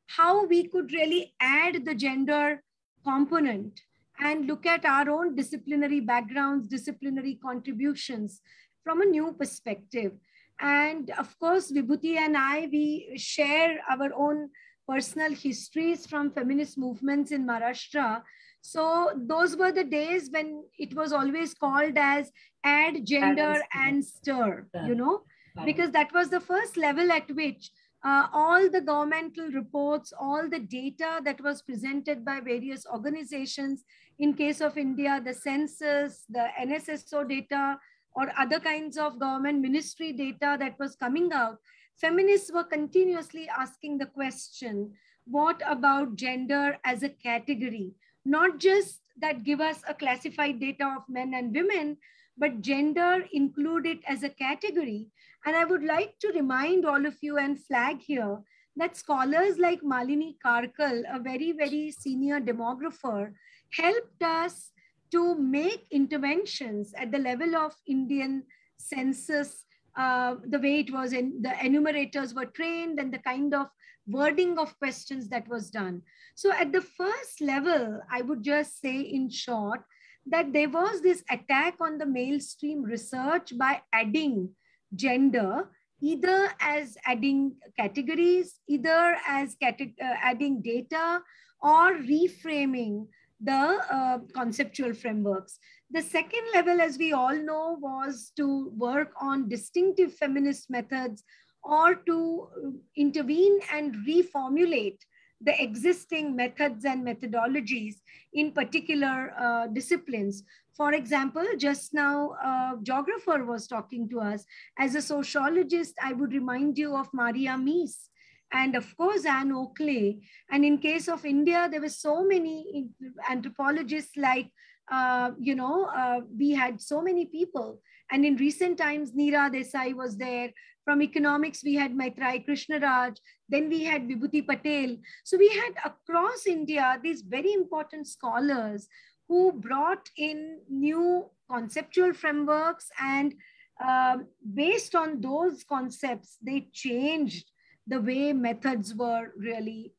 how we could really add the gender component and look at our own disciplinary backgrounds, disciplinary contributions from a new perspective. And of course, Vibhuti and I, we share our own personal histories from feminist movements in Maharashtra. So those were the days when it was always called as add gender and stir, you know, because that was the first level at which uh, all the governmental reports, all the data that was presented by various organizations, in case of India, the census, the NSSO data, or other kinds of government ministry data that was coming out, feminists were continuously asking the question, what about gender as a category? Not just that give us a classified data of men and women, but gender included as a category. And I would like to remind all of you and flag here that scholars like Malini Karkal, a very, very senior demographer, helped us to make interventions at the level of Indian census, uh, the way it was in the enumerators were trained and the kind of wording of questions that was done. So at the first level, I would just say in short, that there was this attack on the mainstream research by adding gender, either as adding categories, either as uh, adding data or reframing the uh, conceptual frameworks. The second level, as we all know, was to work on distinctive feminist methods or to intervene and reformulate the existing methods and methodologies in particular uh, disciplines. For example, just now, a geographer was talking to us. As a sociologist, I would remind you of Maria Mies, and of course Ann Oakley. And in case of India, there were so many anthropologists like, uh, you know, uh, we had so many people. And in recent times, Neera Desai was there. From economics, we had Maitreyi Krishnaraj. Then we had Vibhuti Patel. So we had across India these very important scholars who brought in new conceptual frameworks and uh, based on those concepts, they changed the way methods were really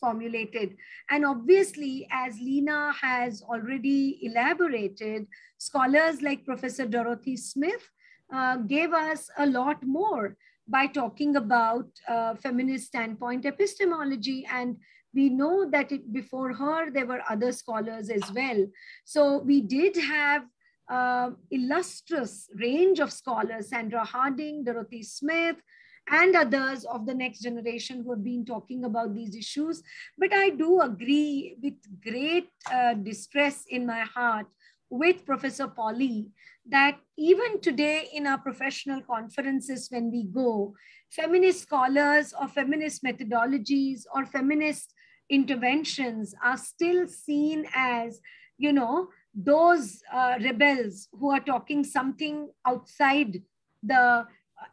formulated. And obviously, as Leena has already elaborated, scholars like Professor Dorothy Smith uh, gave us a lot more by talking about uh, feminist standpoint epistemology. And we know that it, before her, there were other scholars as well. So we did have uh, illustrious range of scholars, Sandra Harding, Dorothy Smith, and others of the next generation who have been talking about these issues. But I do agree with great uh, distress in my heart with Professor Polly that even today in our professional conferences, when we go, feminist scholars or feminist methodologies or feminist interventions are still seen as, you know, those uh, rebels who are talking something outside the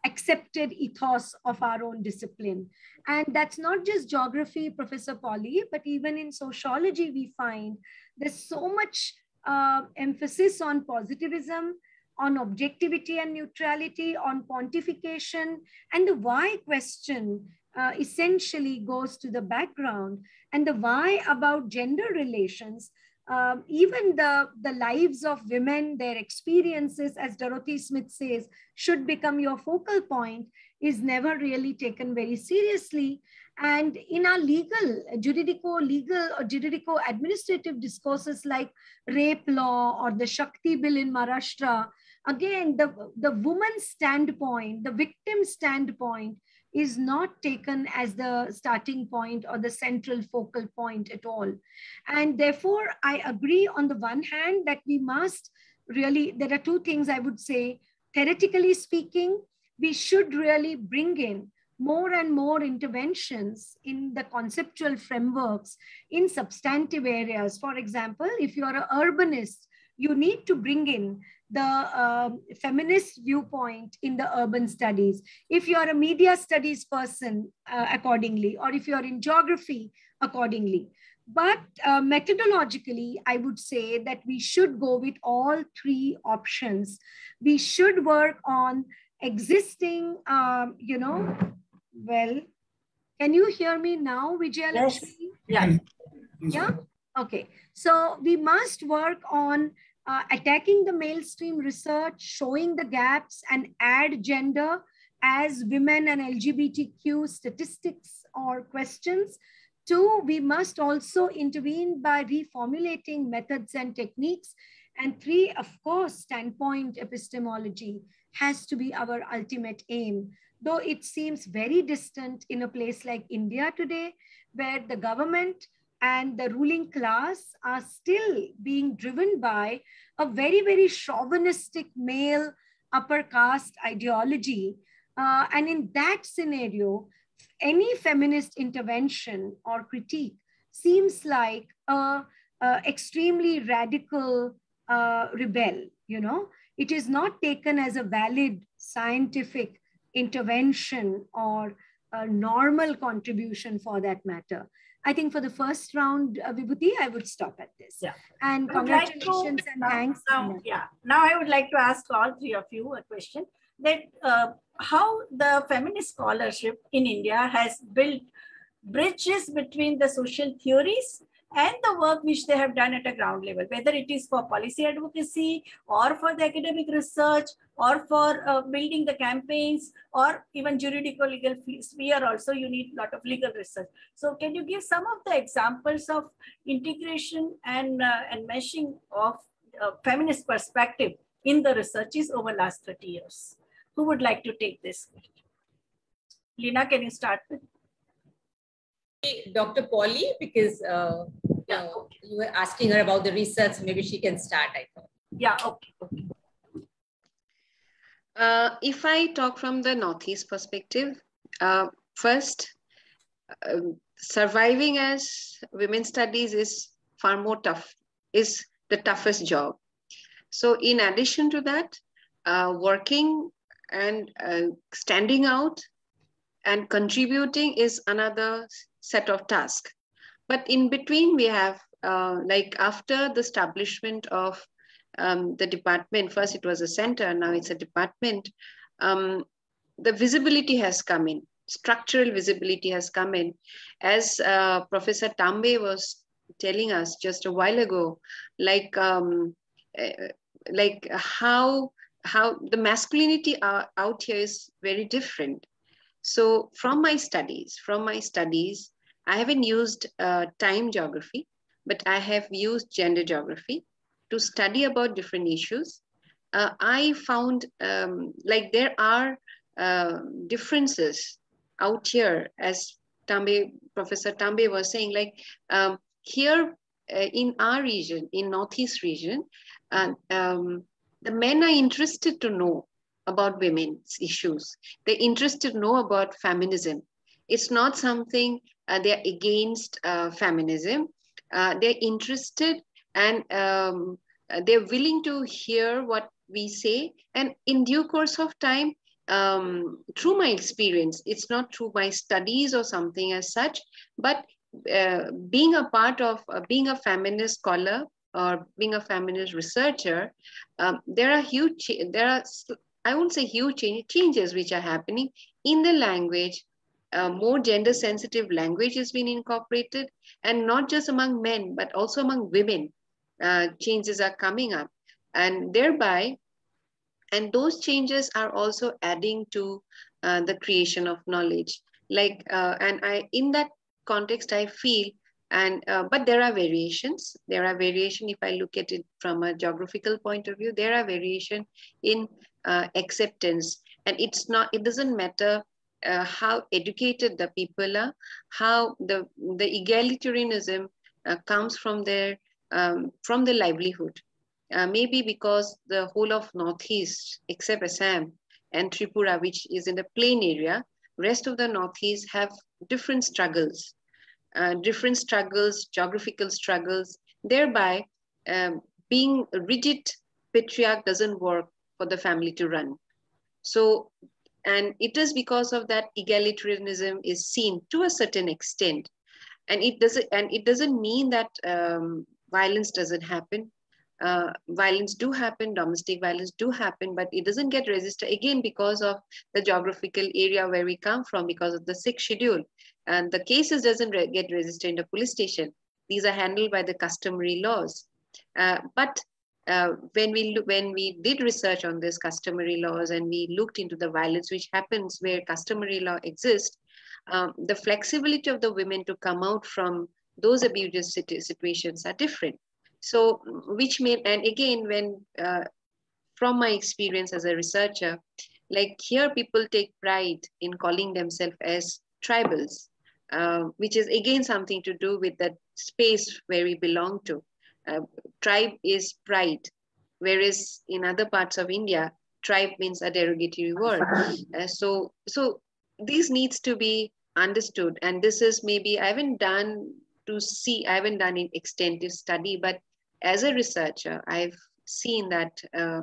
accepted ethos of our own discipline. And that's not just geography, Professor Polly, but even in sociology, we find there's so much uh, emphasis on positivism, on objectivity and neutrality, on pontification, and the why question uh, essentially goes to the background. And the why about gender relations um, even the, the lives of women, their experiences, as Dorothy Smith says, should become your focal point, is never really taken very seriously. And in our legal, juridico legal or juridico administrative discourses like rape law or the Shakti bill in Maharashtra, again, the, the woman's standpoint, the victim's standpoint is not taken as the starting point or the central focal point at all. And therefore, I agree on the one hand that we must really, there are two things I would say. Theoretically speaking, we should really bring in more and more interventions in the conceptual frameworks in substantive areas. For example, if you're an urbanist, you need to bring in the uh, feminist viewpoint in the urban studies. If you're a media studies person, uh, accordingly, or if you're in geography, accordingly. But uh, methodologically, I would say that we should go with all three options. We should work on existing, um, you know, well, can you hear me now, Vijaya Yes. Yeah. Yeah. Okay. So we must work on uh, attacking the mainstream research, showing the gaps, and add gender as women and LGBTQ statistics or questions. Two, we must also intervene by reformulating methods and techniques. And three, of course, standpoint epistemology has to be our ultimate aim. Though it seems very distant in a place like India today, where the government and the ruling class are still being driven by a very, very chauvinistic male upper caste ideology. Uh, and in that scenario, any feminist intervention or critique seems like a, a extremely radical uh, rebel, you know? It is not taken as a valid scientific intervention or a normal contribution for that matter. I think for the first round, uh, Vibhuti, I would stop at this. Yeah. And would like to- congratulations and now, thanks. Now, yeah. Now I would like to ask all three of you a question that uh, how the feminist scholarship in India has built bridges between the social theories and the work which they have done at a ground level, whether it is for policy advocacy or for the academic research or for uh, building the campaigns or even juridical legal sphere also you need a lot of legal research. So can you give some of the examples of integration and, uh, and meshing of uh, feminist perspective in the researches over last 30 years? Who would like to take this? Leena, can you start with? Dr. Polly, because uh, Yeah, uh, you were asking her about the research, maybe she can start, I thought. Yeah, okay, okay. Uh, if I talk from the Northeast perspective, uh, first, um, surviving as women's studies is far more tough, is the toughest job. So in addition to that, uh, working and uh, standing out and contributing is another set of tasks. But in between, we have uh, like after the establishment of um, the department, first it was a center, now it's a department, um, the visibility has come in, structural visibility has come in. As uh, Professor Tambe was telling us just a while ago, like, um, uh, like how, how the masculinity out here is very different. So from my studies, from my studies, I haven't used uh, time geography, but I have used gender geography to study about different issues. Uh, I found um, like there are uh, differences out here, as Tambe, Professor Tambe was saying, like um, here uh, in our region, in Northeast region, uh, um, the men are interested to know about women's issues. They're interested to know about feminism. It's not something uh, they're against uh, feminism. Uh, they're interested and um, they're willing to hear what we say. And in due course of time, um, through my experience, it's not through my studies or something as such, but uh, being a part of uh, being a feminist scholar or being a feminist researcher, um, there are huge, there are, I won't say huge change, changes which are happening in the language. Uh, more gender sensitive language has been incorporated and not just among men, but also among women. Uh, changes are coming up. And thereby and those changes are also adding to uh, the creation of knowledge. Like uh, and i in that context i feel and uh, but there are variations. There are variation if i look at it from a geographical point of view there are variation in uh, acceptance. And it's not it doesn't matter uh, how educated the people are how the the egalitarianism uh, comes from their um, from the livelihood uh, maybe because the whole of Northeast, except Assam and Tripura, which is in the plain area, rest of the Northeast have different struggles, uh, different struggles, geographical struggles, thereby um, being rigid patriarch doesn't work for the family to run. So, and it is because of that egalitarianism is seen to a certain extent. And it doesn't, and it doesn't mean that um, violence doesn't happen uh, violence do happen, domestic violence do happen, but it doesn't get registered again because of the geographical area where we come from, because of the sixth schedule. And the cases doesn't re get registered in the police station. These are handled by the customary laws. Uh, but uh, when we when we did research on this customary laws and we looked into the violence which happens where customary law exists, um, the flexibility of the women to come out from those abusive situations are different. So which mean and again, when uh, from my experience as a researcher, like here people take pride in calling themselves as tribals, uh, which is again something to do with that space where we belong to. Uh, tribe is pride, whereas in other parts of India, tribe means a derogatory word. Uh, so, so this needs to be understood. And this is maybe, I haven't done to see, I haven't done an extensive study, but as a researcher, I've seen that uh,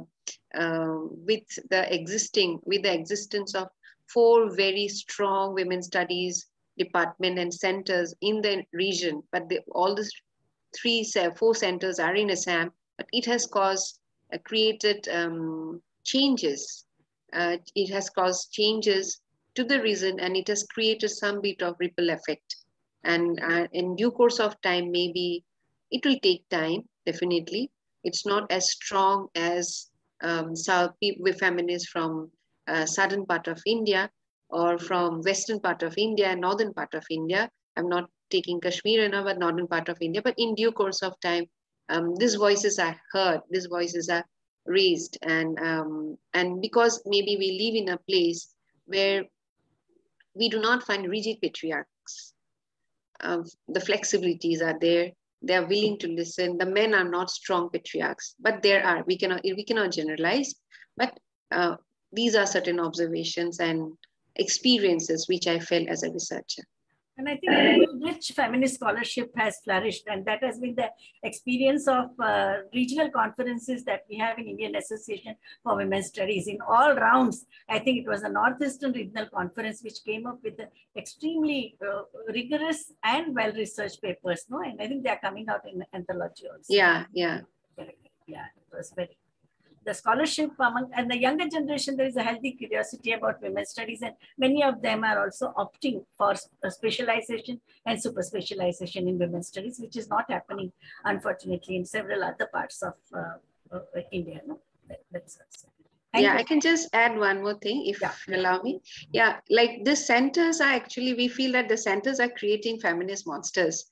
uh, with the existing, with the existence of four very strong women studies department and centers in the region, but the, all the three, four centers are in Assam, but it has caused, uh, created um, changes. Uh, it has caused changes to the region and it has created some bit of ripple effect. And uh, in due course of time, maybe it will take time, definitely. It's not as strong as um, South people, feminists from uh, southern part of India or from western part of India, northern part of India. I'm not taking Kashmir now, but northern part of India. But in due course of time, um, these voices are heard, these voices are raised. And, um, and because maybe we live in a place where we do not find rigid patriarchs, uh, the flexibilities are there, they are willing to listen the men are not strong patriarchs but there are we cannot we cannot generalize but uh, these are certain observations and experiences which i felt as a researcher and I think rich feminist scholarship has flourished, and that has been the experience of uh, regional conferences that we have in Indian Association for Women's Studies in all rounds. I think it was a Northeastern Regional Conference which came up with extremely uh, rigorous and well-researched papers, no? And I think they are coming out in anthology also. Yeah, yeah. Yeah, it was very the scholarship among and the younger generation, there is a healthy curiosity about women's studies, and many of them are also opting for specialization and super specialization in women's studies, which is not happening, unfortunately, in several other parts of uh, uh, India. No? That, that's Thank yeah, you. I can just add one more thing, if yeah. you allow me. Yeah, like the centers are actually, we feel that the centers are creating feminist monsters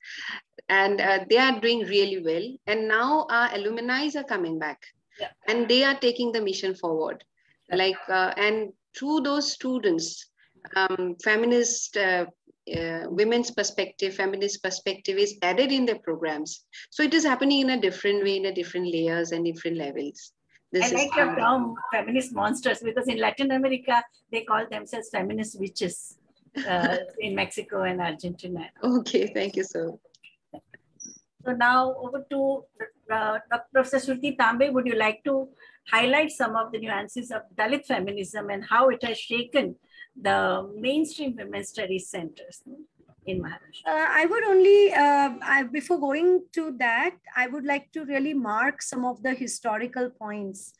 and uh, they are doing really well. And now our alumni are coming back. And they are taking the mission forward like uh, and through those students um, feminist uh, uh, women's perspective, feminist perspective is added in their programs. So it is happening in a different way, in a different layers and different levels. This I like the term feminist monsters because in Latin America, they call themselves feminist witches uh, in Mexico and Argentina. Okay, thank you, sir. So now over to uh. Professor Shruti Tambe. Would you like to highlight some of the nuances of Dalit feminism and how it has shaken the mainstream women's studies centers in Maharashtra? Uh, I would only, uh, I, before going to that, I would like to really mark some of the historical points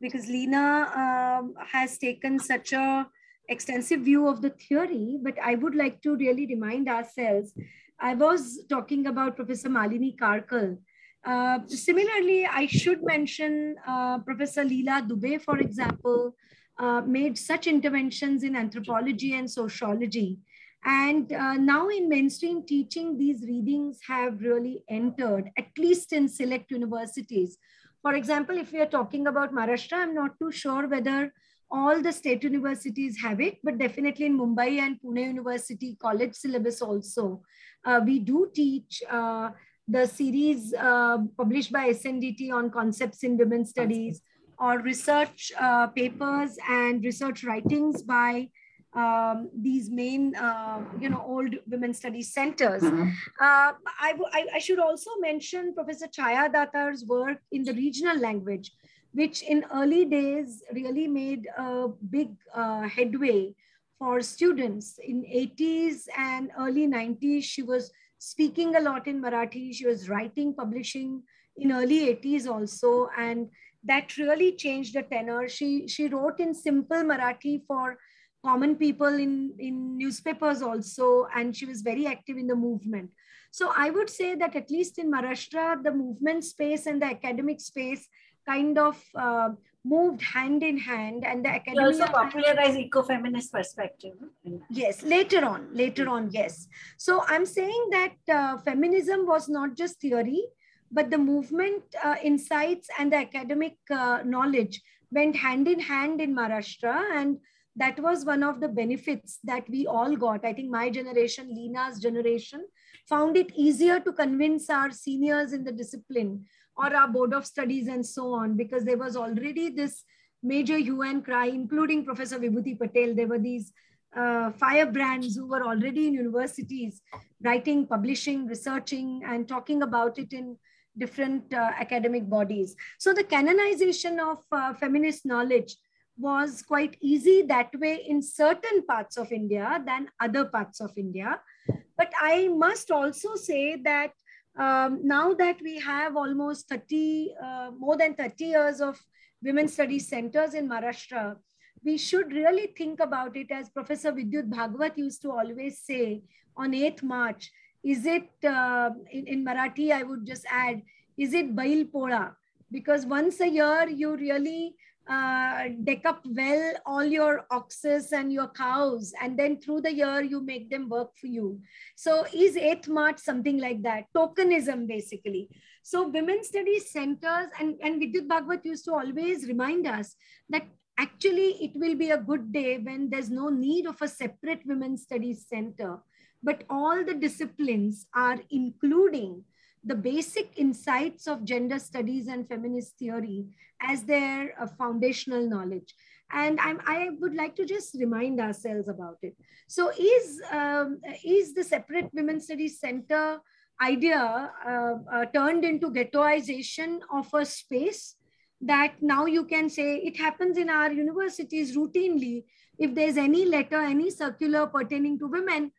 because Leena um, has taken such a extensive view of the theory, but I would like to really remind ourselves. I was talking about Professor Malini Karkal. Uh, similarly, I should mention uh, Professor Leela Dube, for example, uh, made such interventions in anthropology and sociology. And uh, now in mainstream teaching, these readings have really entered, at least in select universities. For example, if we are talking about Maharashtra, I'm not too sure whether all the state universities have it, but definitely in Mumbai and Pune University college syllabus also, uh, we do teach uh, the series uh, published by SNDT on concepts in women's studies or research uh, papers and research writings by um, these main, uh, you know, old women's studies centers. Mm-hmm. Uh, I, I, I, should also mention Professor Chaya Datar's work in the regional language, which in early days really made a big uh, headway for students. In 80s and early 90s, she was speaking a lot in Marathi. She was writing, publishing in early 80s also. And that really changed the tenor. She, she wrote in simple Marathi for common people in, in newspapers also, and she was very active in the movement. So I would say that at least in Maharashtra, the movement space and the academic space kind of uh, moved hand in hand and the academy also popularized eco-feminist perspective yes later on later on yes so i'm saying that uh, feminism was not just theory but the movement uh, insights and the academic uh, knowledge went hand in hand in Maharashtra. And that was one of the benefits that we all got. I think my generation, Leena's generation, found it easier to convince our seniors in the discipline or our board of studies and so on, because there was already this major UN cry, including Professor Vibhuti Patel. There were these uh, firebrands who were already in universities writing, publishing, researching, and talking about it in different uh, academic bodies. So the canonization of uh, feminist knowledge was quite easy that way in certain parts of India than other parts of India. But I must also say that um, now that we have almost 30, uh, more than 30 years of women's studies centers in Maharashtra, we should really think about it as Professor Vidyut Bhagwat used to always say on 8th March, is it, uh, in, in Marathi, I would just add, is it Bail Pola? Because once a year, you really uh, deck up well all your oxes and your cows, and then through the year, you make them work for you. So is 8th March something like that? Tokenism, basically. So women studies centers, and, and Vidyut Bhagwat used to always remind us that actually it will be a good day when there's no need of a separate women's studies center but all the disciplines are including the basic insights of gender studies and feminist theory as their uh, foundational knowledge. And I'm, i would like to just remind ourselves about it. So is, um, is the separate women's studies center idea uh, uh, turned into ghettoization of a space that now you can say it happens in our universities routinely. If there's any letter, any circular pertaining to women,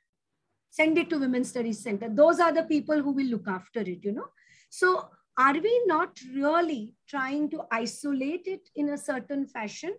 send it to Women's Studies Center. Those are the people who will look after it, you know. So are we not really trying to isolate it in a certain fashion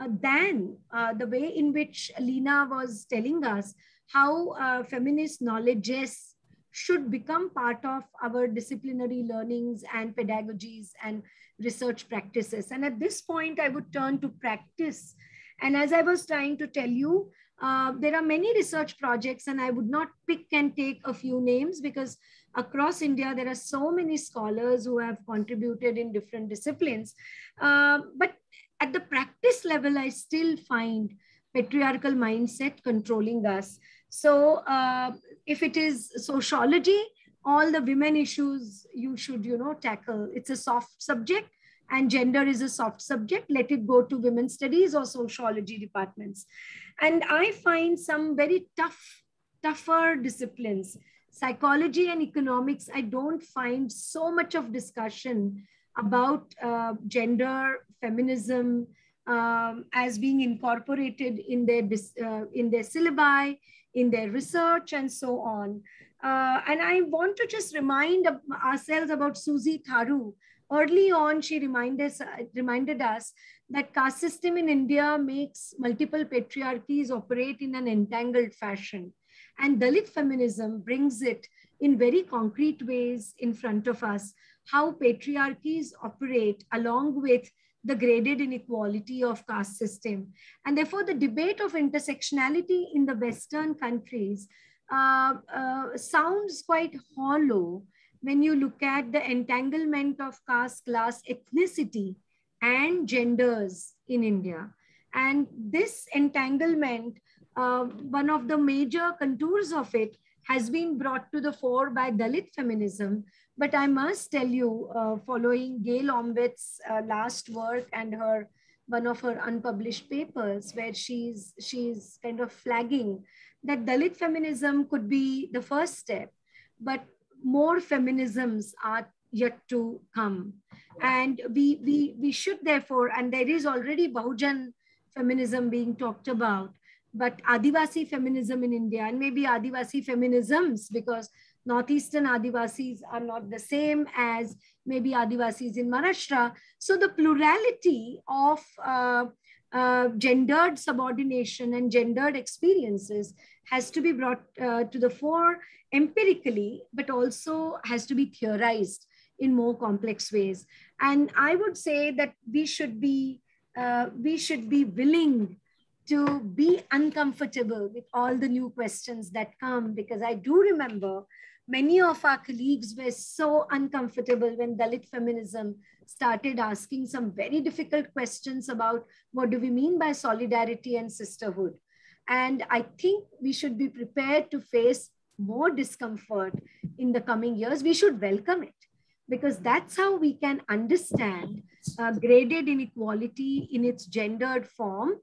uh, than uh, the way in which Leena was telling us how uh, feminist knowledges should become part of our disciplinary learnings and pedagogies and research practices. And at this point, I would turn to practice. And as I was trying to tell you, uh, there are many research projects, and I would not pick and take a few names because across India, there are so many scholars who have contributed in different disciplines. Uh, but at the practice level, I still find patriarchal mindset controlling us. So uh, if it is sociology, all the women issues you should, you know, tackle. It's a soft subject and gender is a soft subject. Let it go to women's studies or sociology departments. And I find some very tough, tougher disciplines. Psychology and economics, I don't find so much of discussion about uh, gender, feminism, um, as being incorporated in their, uh, in their syllabi, in their research and so on. Uh, and I want to just remind ourselves about Susie Tharu. Early on, she reminded us, reminded us that caste system in India makes multiple patriarchies operate in an entangled fashion. And Dalit feminism brings it in very concrete ways in front of us, how patriarchies operate along with the graded inequality of caste system. And therefore, the debate of intersectionality in the Western countries uh, uh, sounds quite hollow when you look at the entanglement of caste, class, ethnicity, and genders in India. And this entanglement, uh, one of the major contours of it has been brought to the fore by Dalit feminism, but I must tell you, uh, following Gail Omvedt's uh, last work and her one of her unpublished papers, where she's she's kind of flagging that Dalit feminism could be the first step, but more feminisms are yet to come, and we we we should therefore, and there is already Bahujan feminism being talked about, but Adivasi feminism in India and maybe Adivasi feminisms because Northeastern Adivasis are not the same as maybe Adivasis in Maharashtra. So the plurality of uh, uh, gendered subordination and gendered experiences has to be brought uh, to the fore empirically, but also has to be theorized in more complex ways. And I would say that we should be uh, we should be willing to be uncomfortable with all the new questions that come because I do remember many of our colleagues were so uncomfortable when Dalit feminism started asking some very difficult questions about what do we mean by solidarity and sisterhood. And I think we should be prepared to face more discomfort in the coming years. We should welcome it because that's how we can understand uh, graded inequality in its gendered form.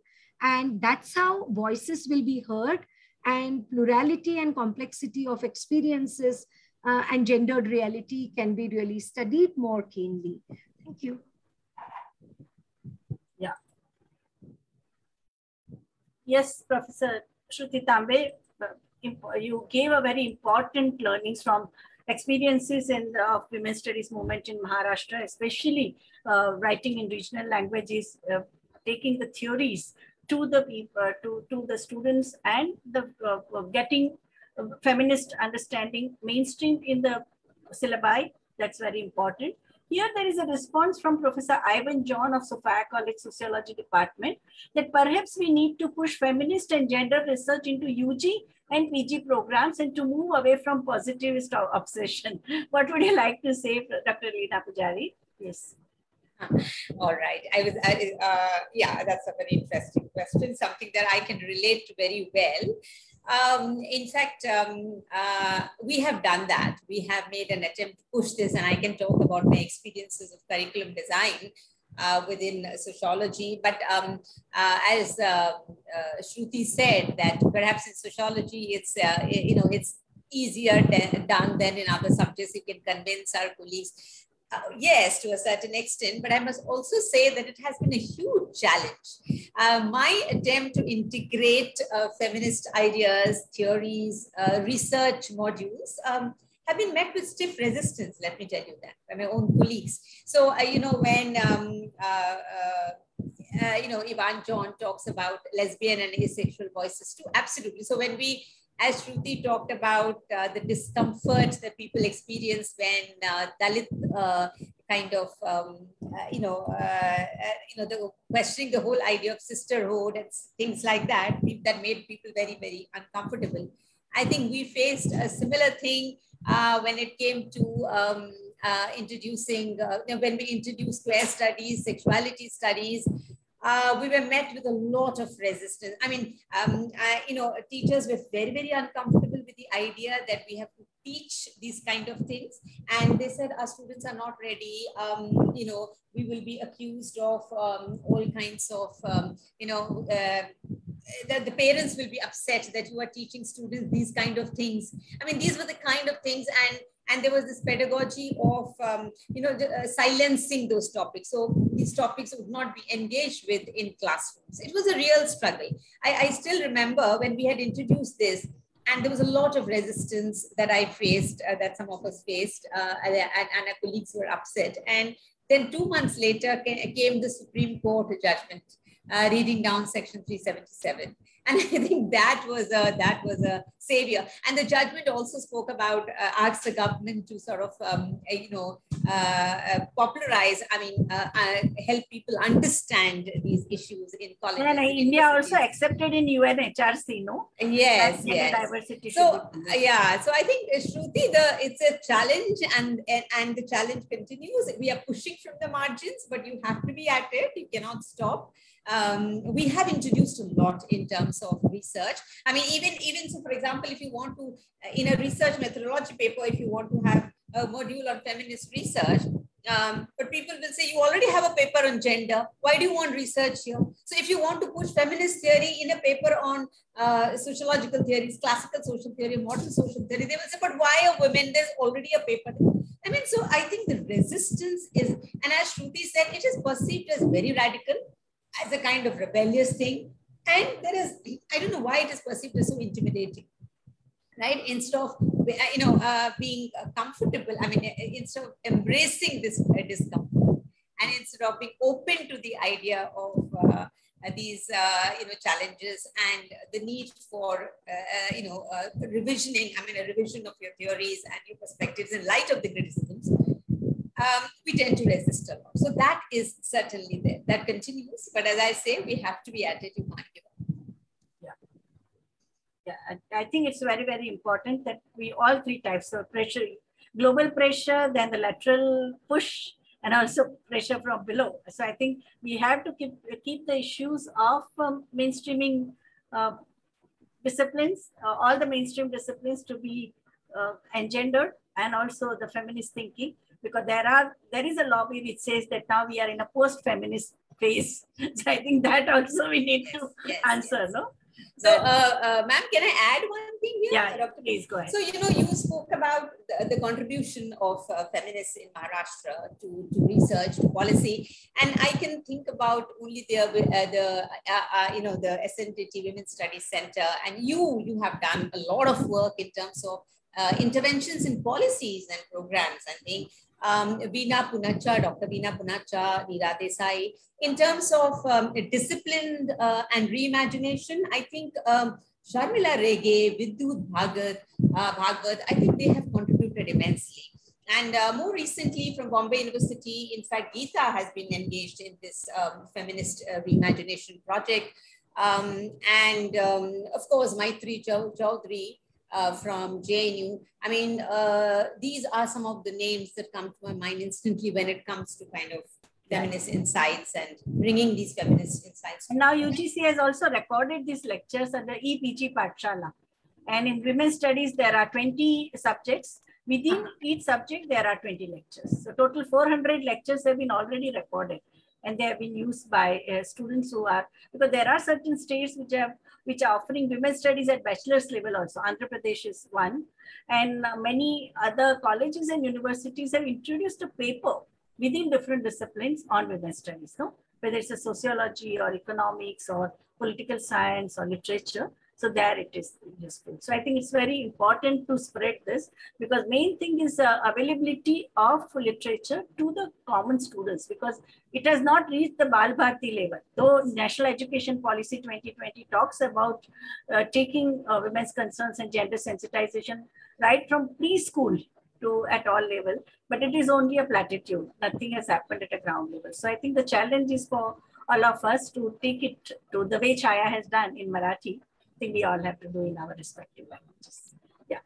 And that's how voices will be heard and plurality and complexity of experiences uh, and gendered reality can be really studied more keenly. Thank you. Yeah. Yes, Professor Shruti Tambe, uh, you gave a very important learnings from experiences in the uh, women's studies movement in Maharashtra, especially uh, writing in regional languages, uh, taking the theories to the people, uh, to, to the students and the uh, uh, getting feminist understanding mainstream in the syllabi. That's very important. Here there is a response from Professor Ivan John of Sophia College Sociology Department that perhaps we need to push feminist and gender research into UG and PG programs and to move away from positivist obsession. What would you like to say, Dr. Leena Pujari? Yes. All right. I was, I, uh, yeah, that's a very interesting question, something that I can relate to very well. Um, in fact, um, uh, we have done that. We have made an attempt to push this, and I can talk about my experiences of curriculum design uh, within sociology. But um, uh, as uh, uh, Shruti said, that perhaps in sociology, it's uh, you know it's easier done than in other subjects. You can convince our colleagues uh, yes, to a certain extent, but I must also say that it has been a huge challenge. Uh, my attempt to integrate uh, feminist ideas, theories, uh, research modules um, have been met with stiff resistance, let me tell you that, by my own colleagues. So, uh, you know, when, um, uh, you know, Ivan John talks about lesbian and asexual voices too, absolutely. So when we as Shruti talked about uh, the discomfort that people experience when uh, Dalit uh, kind of, um, uh, you know, uh, uh, you know, the questioning the whole idea of sisterhood and things like that, that made people very, very uncomfortable. I think we faced a similar thing when it came to um, introducing, when we introduced queer studies, sexuality studies, uh, we were met with a lot of resistance. I mean, um, I, you know, teachers were very, very uncomfortable with the idea that we have to teach these kind of things. And they said, our students are not ready. Um, you know, we will be accused of um, all kinds of, um, you know, uh, that the parents will be upset that you are teaching students these kind of things. I mean, these were the kind of things and and there was this pedagogy of um, you know uh, silencing those topics. So these topics would not be engaged with in classrooms. It was a real struggle. I, I still remember when we had introduced this and there was a lot of resistance that i faced uh, that some of us faced uh, and, and our colleagues were upset. And then two months later came the supreme court judgment uh, reading down section 377 and i think that was a that was a savior. And the judgment also spoke about uh, asked the government to sort of um, uh, you know uh, uh, popularize i mean uh, uh, help people understand these issues in colleges and india also accepted in unhrc no? Yes yes. Diversity so yeah so i think shruti the it's a challenge and, and and the challenge continues. We are pushing from the margins but you have to be at it. You cannot stop um, we have introduced a lot in terms of research. I mean, even, even so, for example, if you want to, uh, in a research methodology paper, if you want to have a module on feminist research, um, but people will say, you already have a paper on gender. Why do you want research here? So if you want to push feminist theory in a paper on uh, sociological theories, classical social theory, modern social theory, they will say, but why are women? There's already a paper. I mean, so I think the resistance is, and as Shruti said, it is perceived as very radical as a kind of rebellious thing. And there is, I don't know why it is perceived as so intimidating, right? Instead of, you know, uh, being comfortable, I mean, instead of embracing this discomfort and instead of being open to the idea of uh, these, uh, you know, challenges and the need for, uh, uh, you know, uh, revisioning, I mean, a revision of your theories and your perspectives in light of the criticisms, um, we tend to resist a lot. So that is certainly there. That continues. But as I say, we have to be at it. You can't give up. Yeah. Yeah. I think it's very, very important that we all three types of pressure, global pressure, then the lateral push, and also pressure from below. So I think we have to keep, keep the issues of um, mainstreaming uh, disciplines, uh, all the mainstream disciplines to be uh, engendered and also the feminist thinking because there are there is a lobby which says that now we are in a post-feminist phase. So I think that also we need to yes, answer, yes. no? So, uh, uh, ma'am, can I add one thing here? Yeah, Dr. please go ahead. So, you know, you spoke about the, the contribution of uh, feminists in Maharashtra to, to research, to policy, and I can think about only the, uh, the uh, uh, you know, the SNDT Women's Studies Center, and you, you have done a lot of work in terms of interventions in policies and programs. I think um, Veena Poonacha, Dr. Veena Poonacha, Neera Desai. In terms of um, discipline uh, and reimagination, I think um, Sharmila Rege, Vidyut Bhagat, uh, Bhagwat, I think they have contributed immensely. And uh, more recently from Bombay University, in fact, Geeta has been engaged in this um, feminist uh, reimagination project. Um, and um, of course, Maitrayee Chaudhuri, uh, from JNU. I mean, uh, these are some of the names that come to my mind instantly when it comes to kind of feminist insights and bringing these feminist insights. And Now UGC has also recorded these lectures under EPG Pathshala. And in women's studies, there are 20 subjects. Within uh each subject, there are 20 lectures. So total 400 lectures have been already recorded and they have been used by uh, students who are, because there are certain states which have which are offering women's studies at bachelor's level also. Andhra Pradesh is one. And uh, many other colleges and universities have introduced a paper within different disciplines on women's studies, no? whether it's a sociology or economics or political science or literature. So there it is useful. So I think it's very important to spread this because main thing is uh, availability of literature to the common students because it has not reached the Bal level. Though National Education Policy 2020 talks about uh, taking uh, women's concerns and gender sensitization right from preschool to at all level, but it is only a platitude. Nothing has happened at a ground level. So I think the challenge is for all of us to take it to the way Chaya has done in Marathi we all have to do in our respective languages. Yeah.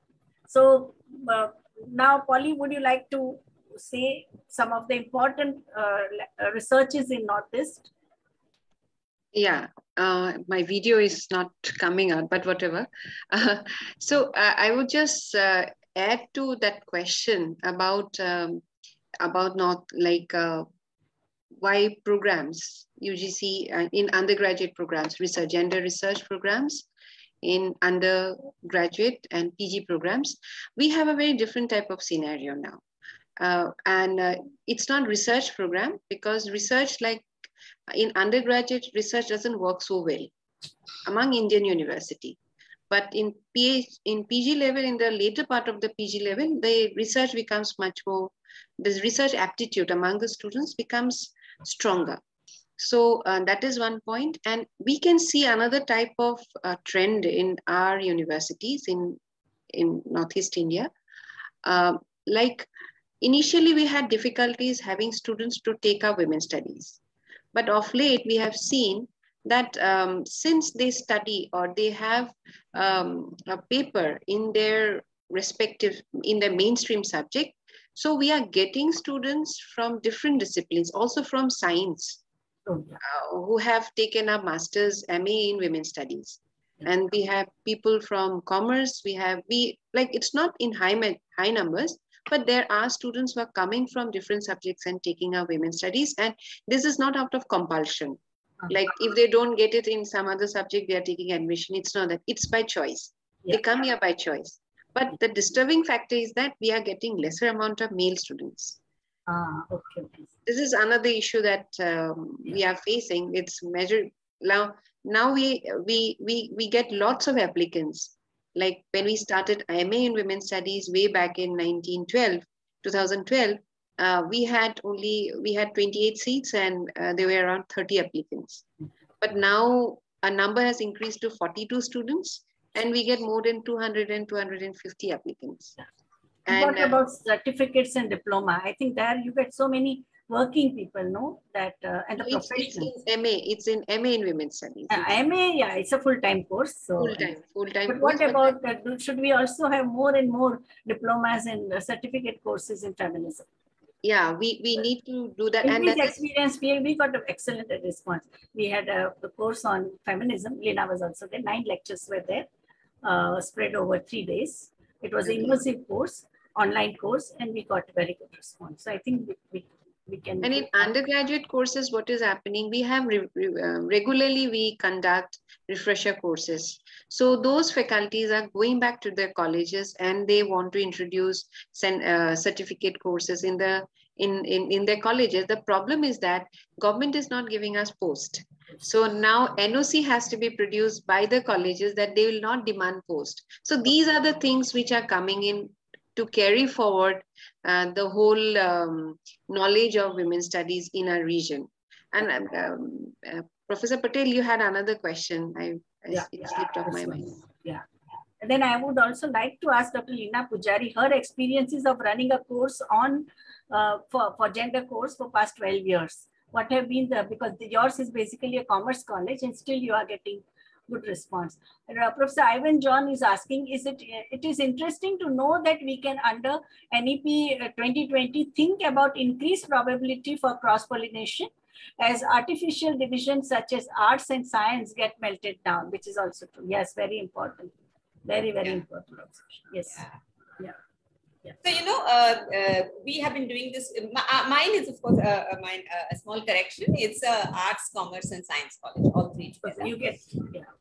So uh, now, Polly, would you like to say some of the important uh, uh researches in Northeast? Yeah, uh, my video is not coming out, but whatever. Uh, so uh, I would just add to that question about um, about not like why programs UGC uh, in undergraduate programs, research gender research programs in undergraduate and PG programs, we have a very different type of scenario now. Uh, and uh, it's not research program because research like in undergraduate research doesn't work so well among Indian university. But in PH, in PG level, in the later part of the PG level, the research becomes much more, the research aptitude among the students becomes stronger. So uh, that is one point. And we can see another type of uh, trend in our universities in, in Northeast India. Uh, like initially we had difficulties having students to take up women's studies. But of late, we have seen that um, since they study or they have um, a paper in their respective, in their mainstream subject, so we are getting students from different disciplines, also from science, Oh, uh, who have taken a master's MA in women's studies. And we have people from commerce, we have, we like, it's not in high, high numbers, but there are students who are coming from different subjects and taking our women's studies. And this is not out of compulsion. Uh-huh. Like if they don't get it in some other subject, they are taking admission. It's not that, it's by choice. Yeah. They come here by choice. But the disturbing factor is that we are getting lesser amount of male students. Ah, okay. This is another issue that um, yeah. we are facing. It's measured now. Now we we we we get lots of applicants, like when we started IMA in Women's Studies way back in 1912, 2012, uh, we had only, we had 28 seats and uh, there were around 30 applicants. But now a number has increased to 42 students and we get more than 200 and 250 applicants. And what uh, about certificates and diploma? I think there you get so many working people know that uh, and the it's, professionals. It's in MA. It's in MA in women's studies. Uh, MA, yeah, it's a full time course. So full time, full time. But what about that? Should we also have more and more diplomas and certificate courses in feminism? Yeah, we, we need to do that. In and this experience, we, we got an excellent response. We had a, a course on feminism. Leena was also there. Nine lectures were there, uh, spread over three days. It was an immersive course, online course, and we got very good response. So I think we, we we can and in undergraduate courses what is happening? We have re, re, uh, regularly we conduct refresher courses. So those faculties are going back to their colleges and they want to introduce uh, certificate courses in the in, in in their colleges. The problem is that government is not giving us post. So now noc has to be produced by the colleges that they will not demand post. So these are the things which are coming in to carry forward uh, the whole um, knowledge of women's studies in our region. And um, uh, Professor Patel, you had another question. I, I yeah, it slipped off my mind. Yeah. And then I would also like to ask Dr. Leena Pujari her experiences of running a course on uh, for, for gender course for past 12 years. What have been the, because the, yours is basically a commerce college and still you are getting good response. Uh, Professor Ivan John is asking, is it, it is interesting to know that we can under NEP 2020 uh, think about increased probability for cross-pollination as artificial divisions such as arts and science get melted down, which is also true. Yes, very important. Very, very yeah. important. Yes. Yeah. Yeah. So, you know, uh, uh, we have been doing this. Uh, mine is, of course, uh, uh mine, uh, a small correction. It's a arts, commerce, and science college, all three together. You get,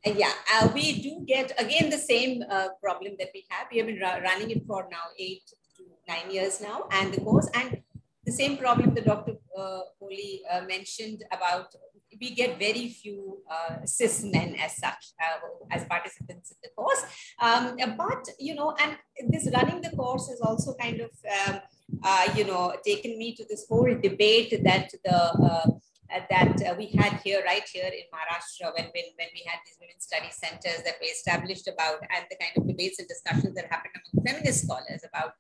yeah. yeah, we do get, again, the same problem that we have. We have been running it for now eight to nine years now, and the course, and the same problem that Dr. Uh, mentioned about we get very few uh, cis men as such uh, as participants in the course. Um, but, you know, and this running the course has also kind of, um, uh, you know, taken me to this whole debate that the uh, that uh, we had here, right here in Maharashtra, when, when, when we had these women's study centers that we established about, and the kind of debates and discussions that happened among feminist scholars about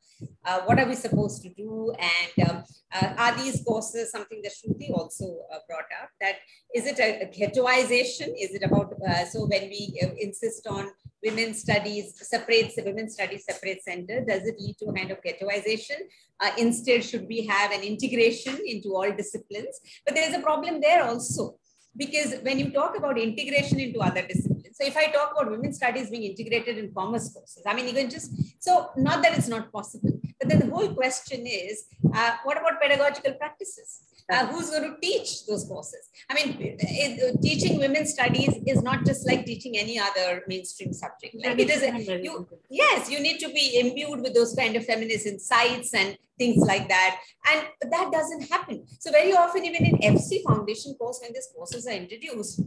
uh, what are we supposed to do, and um, uh, are these courses something that Shruti also uh, brought up? That is it a, a ghettoization? Is it about uh, so when we insist on women's studies separate women's studies separate center? Does it lead to a kind of ghettoization? Uh, instead, should we have an integration into all disciplines? But there's a problem there also because when you talk about integration into other disciplines, so if I talk about women's studies being integrated in commerce courses, I mean, even just so not that it's not possible, but then the whole question is, uh, what about pedagogical practices? Uh, who's going to teach those courses? I mean, it, teaching women's studies is not just like teaching any other mainstream subject. Like it is, a, you, yes, you need to be imbued with those kind of feminist insights and things like that. And that doesn't happen. So very often, even in FC foundation course, when these courses are introduced,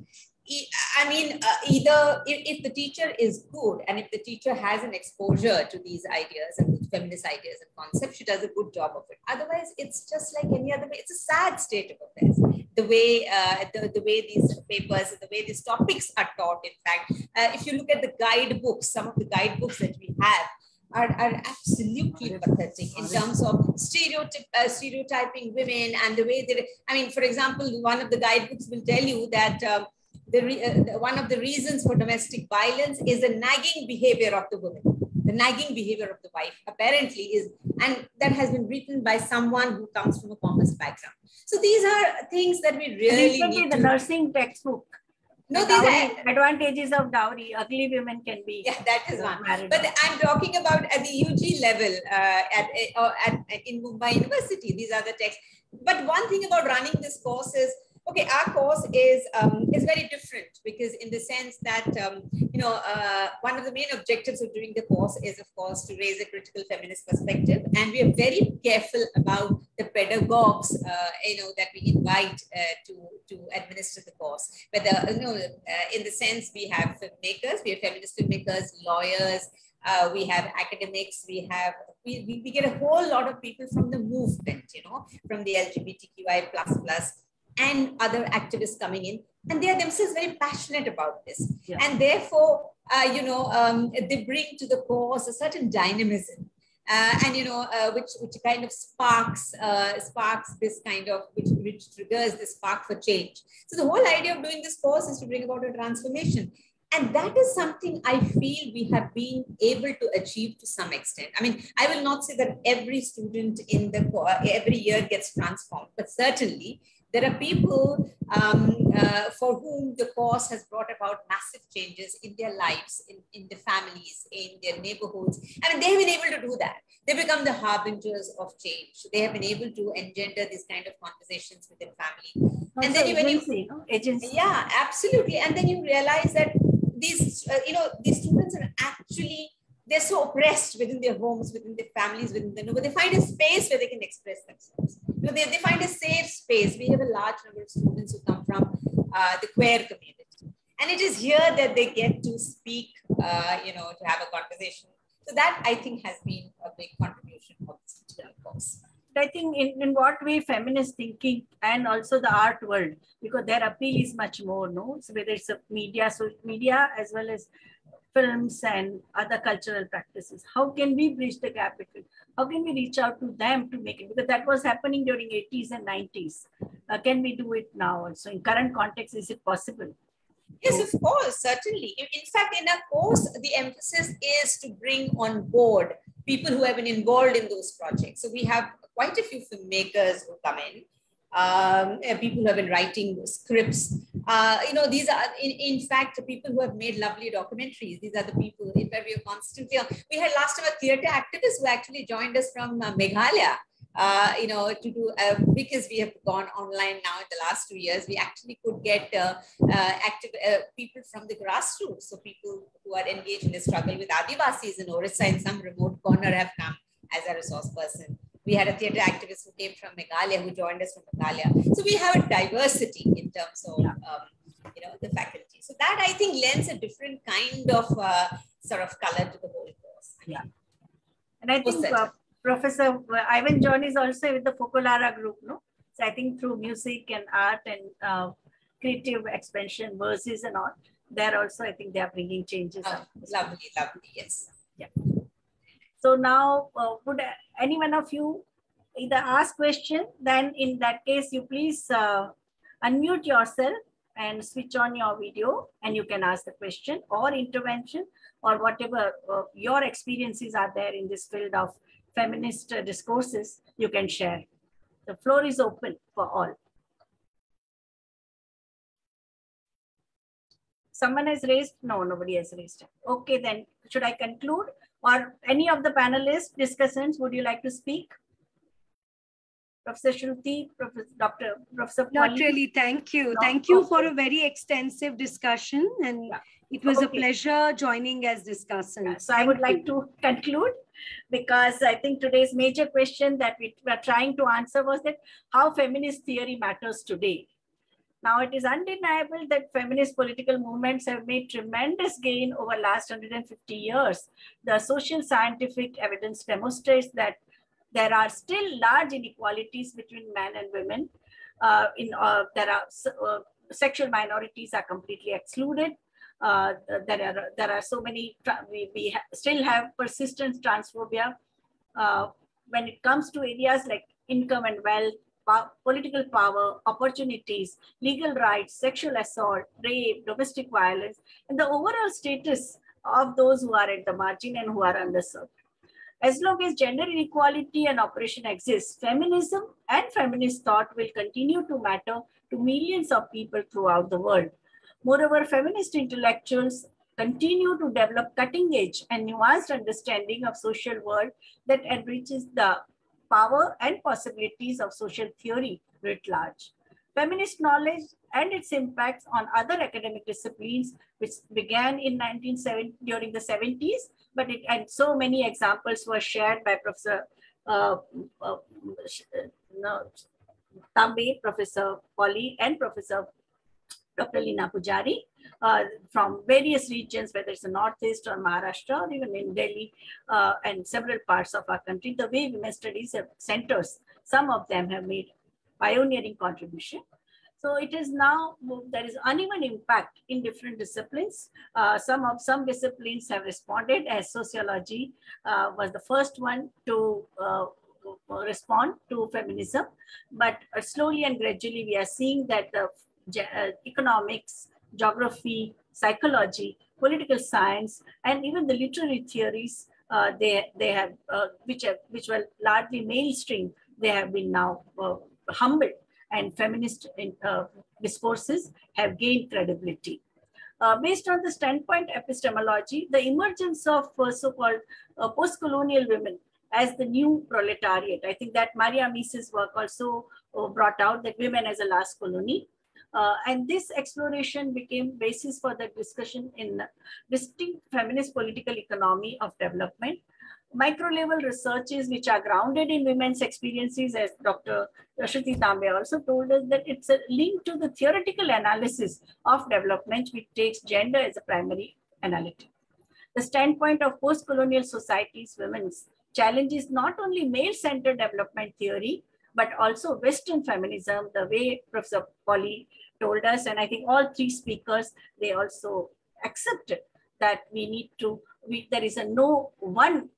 I mean, uh, either if, if, the teacher is good and if the teacher has an exposure to these ideas and feminist ideas and concepts, she does a good job of it. Otherwise, it's just like any other way. It's a sad state of affairs. The way uh, the, the way these papers, the way these topics are taught. In fact, uh, if you look at the guidebooks, some of the guidebooks that we have, are, are absolutely pathetic in terms of stereotype, uh, stereotyping women and the way they, I mean, for example, one of the guidebooks will tell you that um, the, uh, one of the reasons for domestic violence is the nagging behavior of the woman the nagging behavior of the wife apparently is and that has been written by someone who comes from a commerce background so these are things that we really need the to... nursing textbook no, the these are advantages of dowry. Ugly women can be. Yeah, that is one. But I'm talking about at the UG level, uh, at, uh, at in Mumbai University. These are the texts. But one thing about running this course is okay our course is um, is very different because in the sense that um, you know uh, one of the main objectives of doing the course is of course to raise a critical feminist perspective. And we are very careful about the pedagogues uh, you know that we invite uh, to to administer the course. Whether you know uh, in the sense we have filmmakers we have feminist filmmakers lawyers uh, we have academics, we have, we, we, get a whole lot of people from the movement, you know, from the LGBTQI plus plus and other activists coming in and they are themselves very passionate about this. Yeah. and therefore uh, you know um, they bring to the cause a certain dynamism uh, and you know uh, which which kind of sparks uh, sparks this kind of which, which triggers this spark for change. So the whole idea of doing this course is to bring about a transformation. And that is something i feel we have been able to achieve to some extent. I mean i will not say that every student in the every year gets transformed but certainly there are people um, uh, for whom the course has brought about massive changes in their lives, in, in their families, in their neighborhoods. I mean, they have been able to do that. They become the harbingers of change. They have been able to engender these kind of conversations within family. Also and then when agency, you, agency. Yeah, absolutely. And then you realize that these, uh, you know, these students are actually they're so oppressed within their homes, within their families, within the, but they find a space where they can express themselves. You know, they, they find a safe space. We have a large number of students who come from uh, the queer community. And it is here that they get to speak, uh, you know, to have a conversation. So that I think has been a big contribution of this particular course. I think in, in what way feminist thinking and also the art world, because their appeal is much more, no? So whether it's a media, so media as well as films and other cultural practices. How can we bridge the gap between? How can we reach out to them to make it? Because that was happening during 80s and 90s. Uh, can we do it now also? In current context, is it possible? Yes, of course, certainly. In fact, in our course, the emphasis is to bring on board people who have been involved in those projects. So we have quite a few filmmakers who come in um, people who have been writing scripts. Uh, you know, these are, in, in fact, the people who have made lovely documentaries. These are the people, in fact, we are constantly, we had last time a theater activist who actually joined us from uh, Meghalaya. Uh, you know, to do uh, because we have gone online now in the last two years, we actually could get uh, uh, active uh, people from the grassroots. So people who are engaged in the struggle with Adivasis in Orissa in some remote corner have come as a resource person. We had a theatre activist who came from Meghalaya, who joined us from Meghalaya. So we have a diversity in terms of, um, you know, the faculty. So that I think lends a different kind of uh, sort of color to the whole course. Yeah. And I think uh, Professor uh, Ivan John is also with the Focolare group, no? So I think through music and art and uh, creative expansion, verses and all, there also I think they are bringing changes. Oh, lovely, lovely, yes. Yeah. So now, uh, would any one of you either ask question, then in that case, you please uh, unmute yourself and switch on your video and you can ask the question or intervention or whatever uh, your experiences are there in this field of feminist discourses, you can share. The floor is open for all. Someone has raised? No, nobody has raised. Okay, then should I conclude? Or any of the panelists, discussants, would you like to speak? Professor Shruti, Professor Dr. Professor Not Polly? really. Thank you. No? Thank you for a very extensive discussion. And Yeah. it was a pleasure joining as discussants. Yeah, So I would Thank like to conclude because I think today's major question that we were trying to answer was that how feminist theory matters today. Now it is undeniable that feminist political movements have made tremendous gain over last 150 years. The social scientific evidence demonstrates that there are still large inequalities between men and women. Uh, in uh, there are uh, sexual minorities are completely excluded uh, there are there are so many we, we ha still have persistent transphobia uh, when it comes to areas like income and wealth po political power opportunities legal rights sexual assault rape domestic violence and the overall status of those who are at the margin and who are underserved as long as gender inequality and oppression exists feminism and feminist thought will continue to matter to millions of people throughout the world. Moreover, feminist intellectuals continue to develop cutting edge and nuanced understanding of social world that enriches the power and possibilities of social theory writ large. Feminist knowledge and its impacts on other academic disciplines, which began in 1970 during the 70s, but it, and so many examples were shared by Professor uh, uh, no, Tambe, Professor Polly, and Professor Dr. Leena Pujari uh, from various regions, whether it's the Northeast or Maharashtra or even in Delhi uh, and several parts of our country, the way women studies centers, some of them have made pioneering contribution. So it is now, there is uneven impact in different disciplines. Uh, some of some disciplines have responded as sociology uh, was the first one to uh, respond to feminism. But slowly and gradually we are seeing that the uh, economics, geography, psychology, political science, and even the literary theories uh, they they have uh, which have, which were largely mainstream. They have been now uh, humbled, and feminist uh, discourses have gained credibility. Uh, based on the standpoint epistemology, the emergence of so-called post-colonial women as the new proletariat. I think that Maria Mies's work also brought out that women as a last colony uh, and this exploration became basis for the discussion in distinct feminist political economy of development. Micro level researches which are grounded in women's experiences as Dr. Shruti Tambe also told us that it's a link to the theoretical analysis of development which takes gender as a primary analytic. The standpoint of post-colonial societies, women's challenges not only male-centered development theory, but also Western feminism, the way Professor Polly told us, and I think all three speakers, they also accepted that we need to, we, there is a no one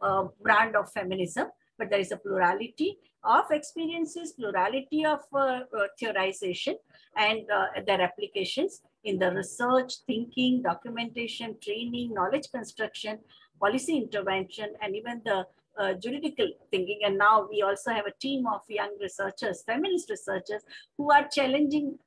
uh, brand of feminism, but there is a plurality of experiences, plurality of uh, uh, theorization and uh, their applications in the research, thinking, documentation, training, knowledge construction, policy intervention, and even the uh, juridical thinking. And now we also have a team of young researchers, feminist researchers, who are challenging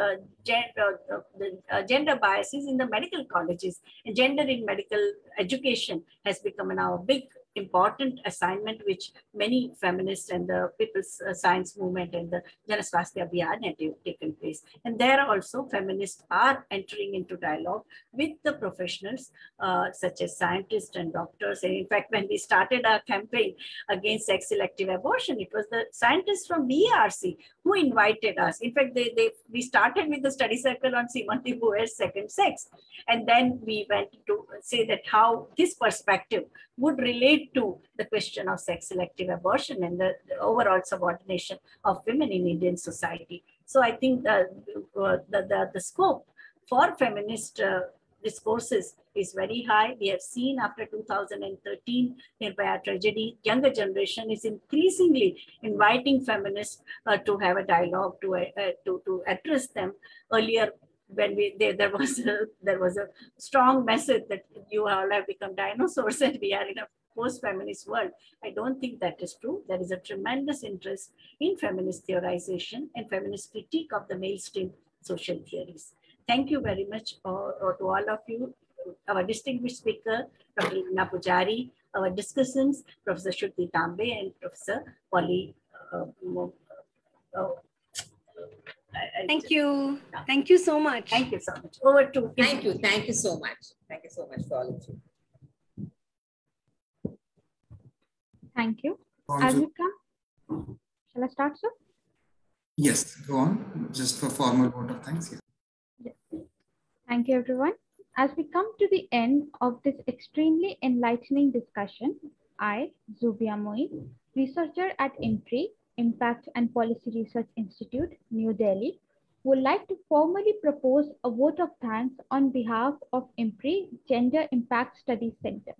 uh, gender, uh, uh, gender biases in the medical colleges. And gender in medical education has become now a big important assignment which many feminists and the people's uh, science movement and the Jan Swasthya Abhiyan have taken place. And there also feminists are entering into dialogue with the professionals uh, such as scientists and doctors. And in fact, when we started our campaign against sex selective abortion, it was the scientists from BARC who invited us. In fact, they, they we started with the study circle on Simone de second sex. And then we went to say that how this perspective would relate to the question of sex selective abortion and the, the overall subordination of women in Indian society. So I think the, uh, the, the, the, scope for feminist uh, discourses is very high. We have seen after 2013 Nirbhaya tragedy, younger generation is increasingly inviting feminists uh, to have a dialogue to, uh, to, to address them. Earlier, when we there, there was a, there was a strong message that you all have become dinosaurs and we are in a post-feminist world. I don't think that is true. There is a tremendous interest in feminist theorization and feminist critique of the mainstream social theories. thank you very much uh, to all of you, our distinguished speaker, Dr. Leena Pujari, our discussants, Professor Shruti Tambe and Professor Polly. Uh, uh, thank you. Thank you so much. Thank you so much. Over to Thank you. Thank you so much. Thank you so much for all of you. Thank you. As we come, shall I start, sir? Yes, go on. Just for formal vote of thanks. Yes. yes. Thank you, everyone. As we come to the end of this extremely enlightening discussion, I, Zubia Moi, researcher at IMPRI, Impact and Policy Research Institute, New Delhi, would like to formally propose a vote of thanks on behalf of IMPRI Gender Impact Studies Center.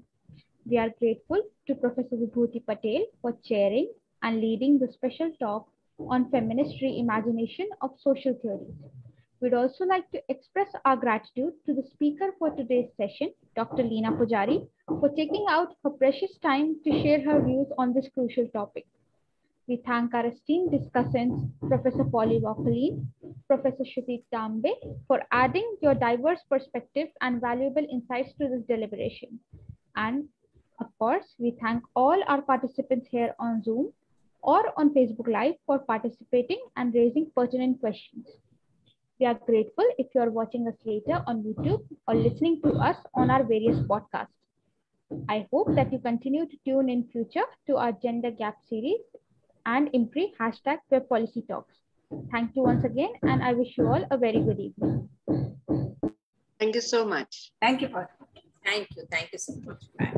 We are grateful to Professor Vibhuti Patel for chairing and leading the special talk on feminist reimagination of social theories. We'd also like to express our gratitude to the speaker for today's session, Dr. Leena Pujari, for taking out her precious time to share her views on this crucial topic. We thank our esteemed discussants, Professor Polly Vauquline, Professor Shruti Tambe, for adding your diverse perspectives and valuable insights to this deliberation. And of course, we thank all our participants here on Zoom or on Facebook Live for participating and raising pertinent questions. We are grateful if you are watching us later on YouTube or listening to us on our various podcasts. I hope that you continue to tune in future to our gender gap series and IMPRI hashtag web policy talks. Thank you once again, and I wish you all a very good evening. Thank you so much. Thank you for. Thank you. Thank you so much. Bye.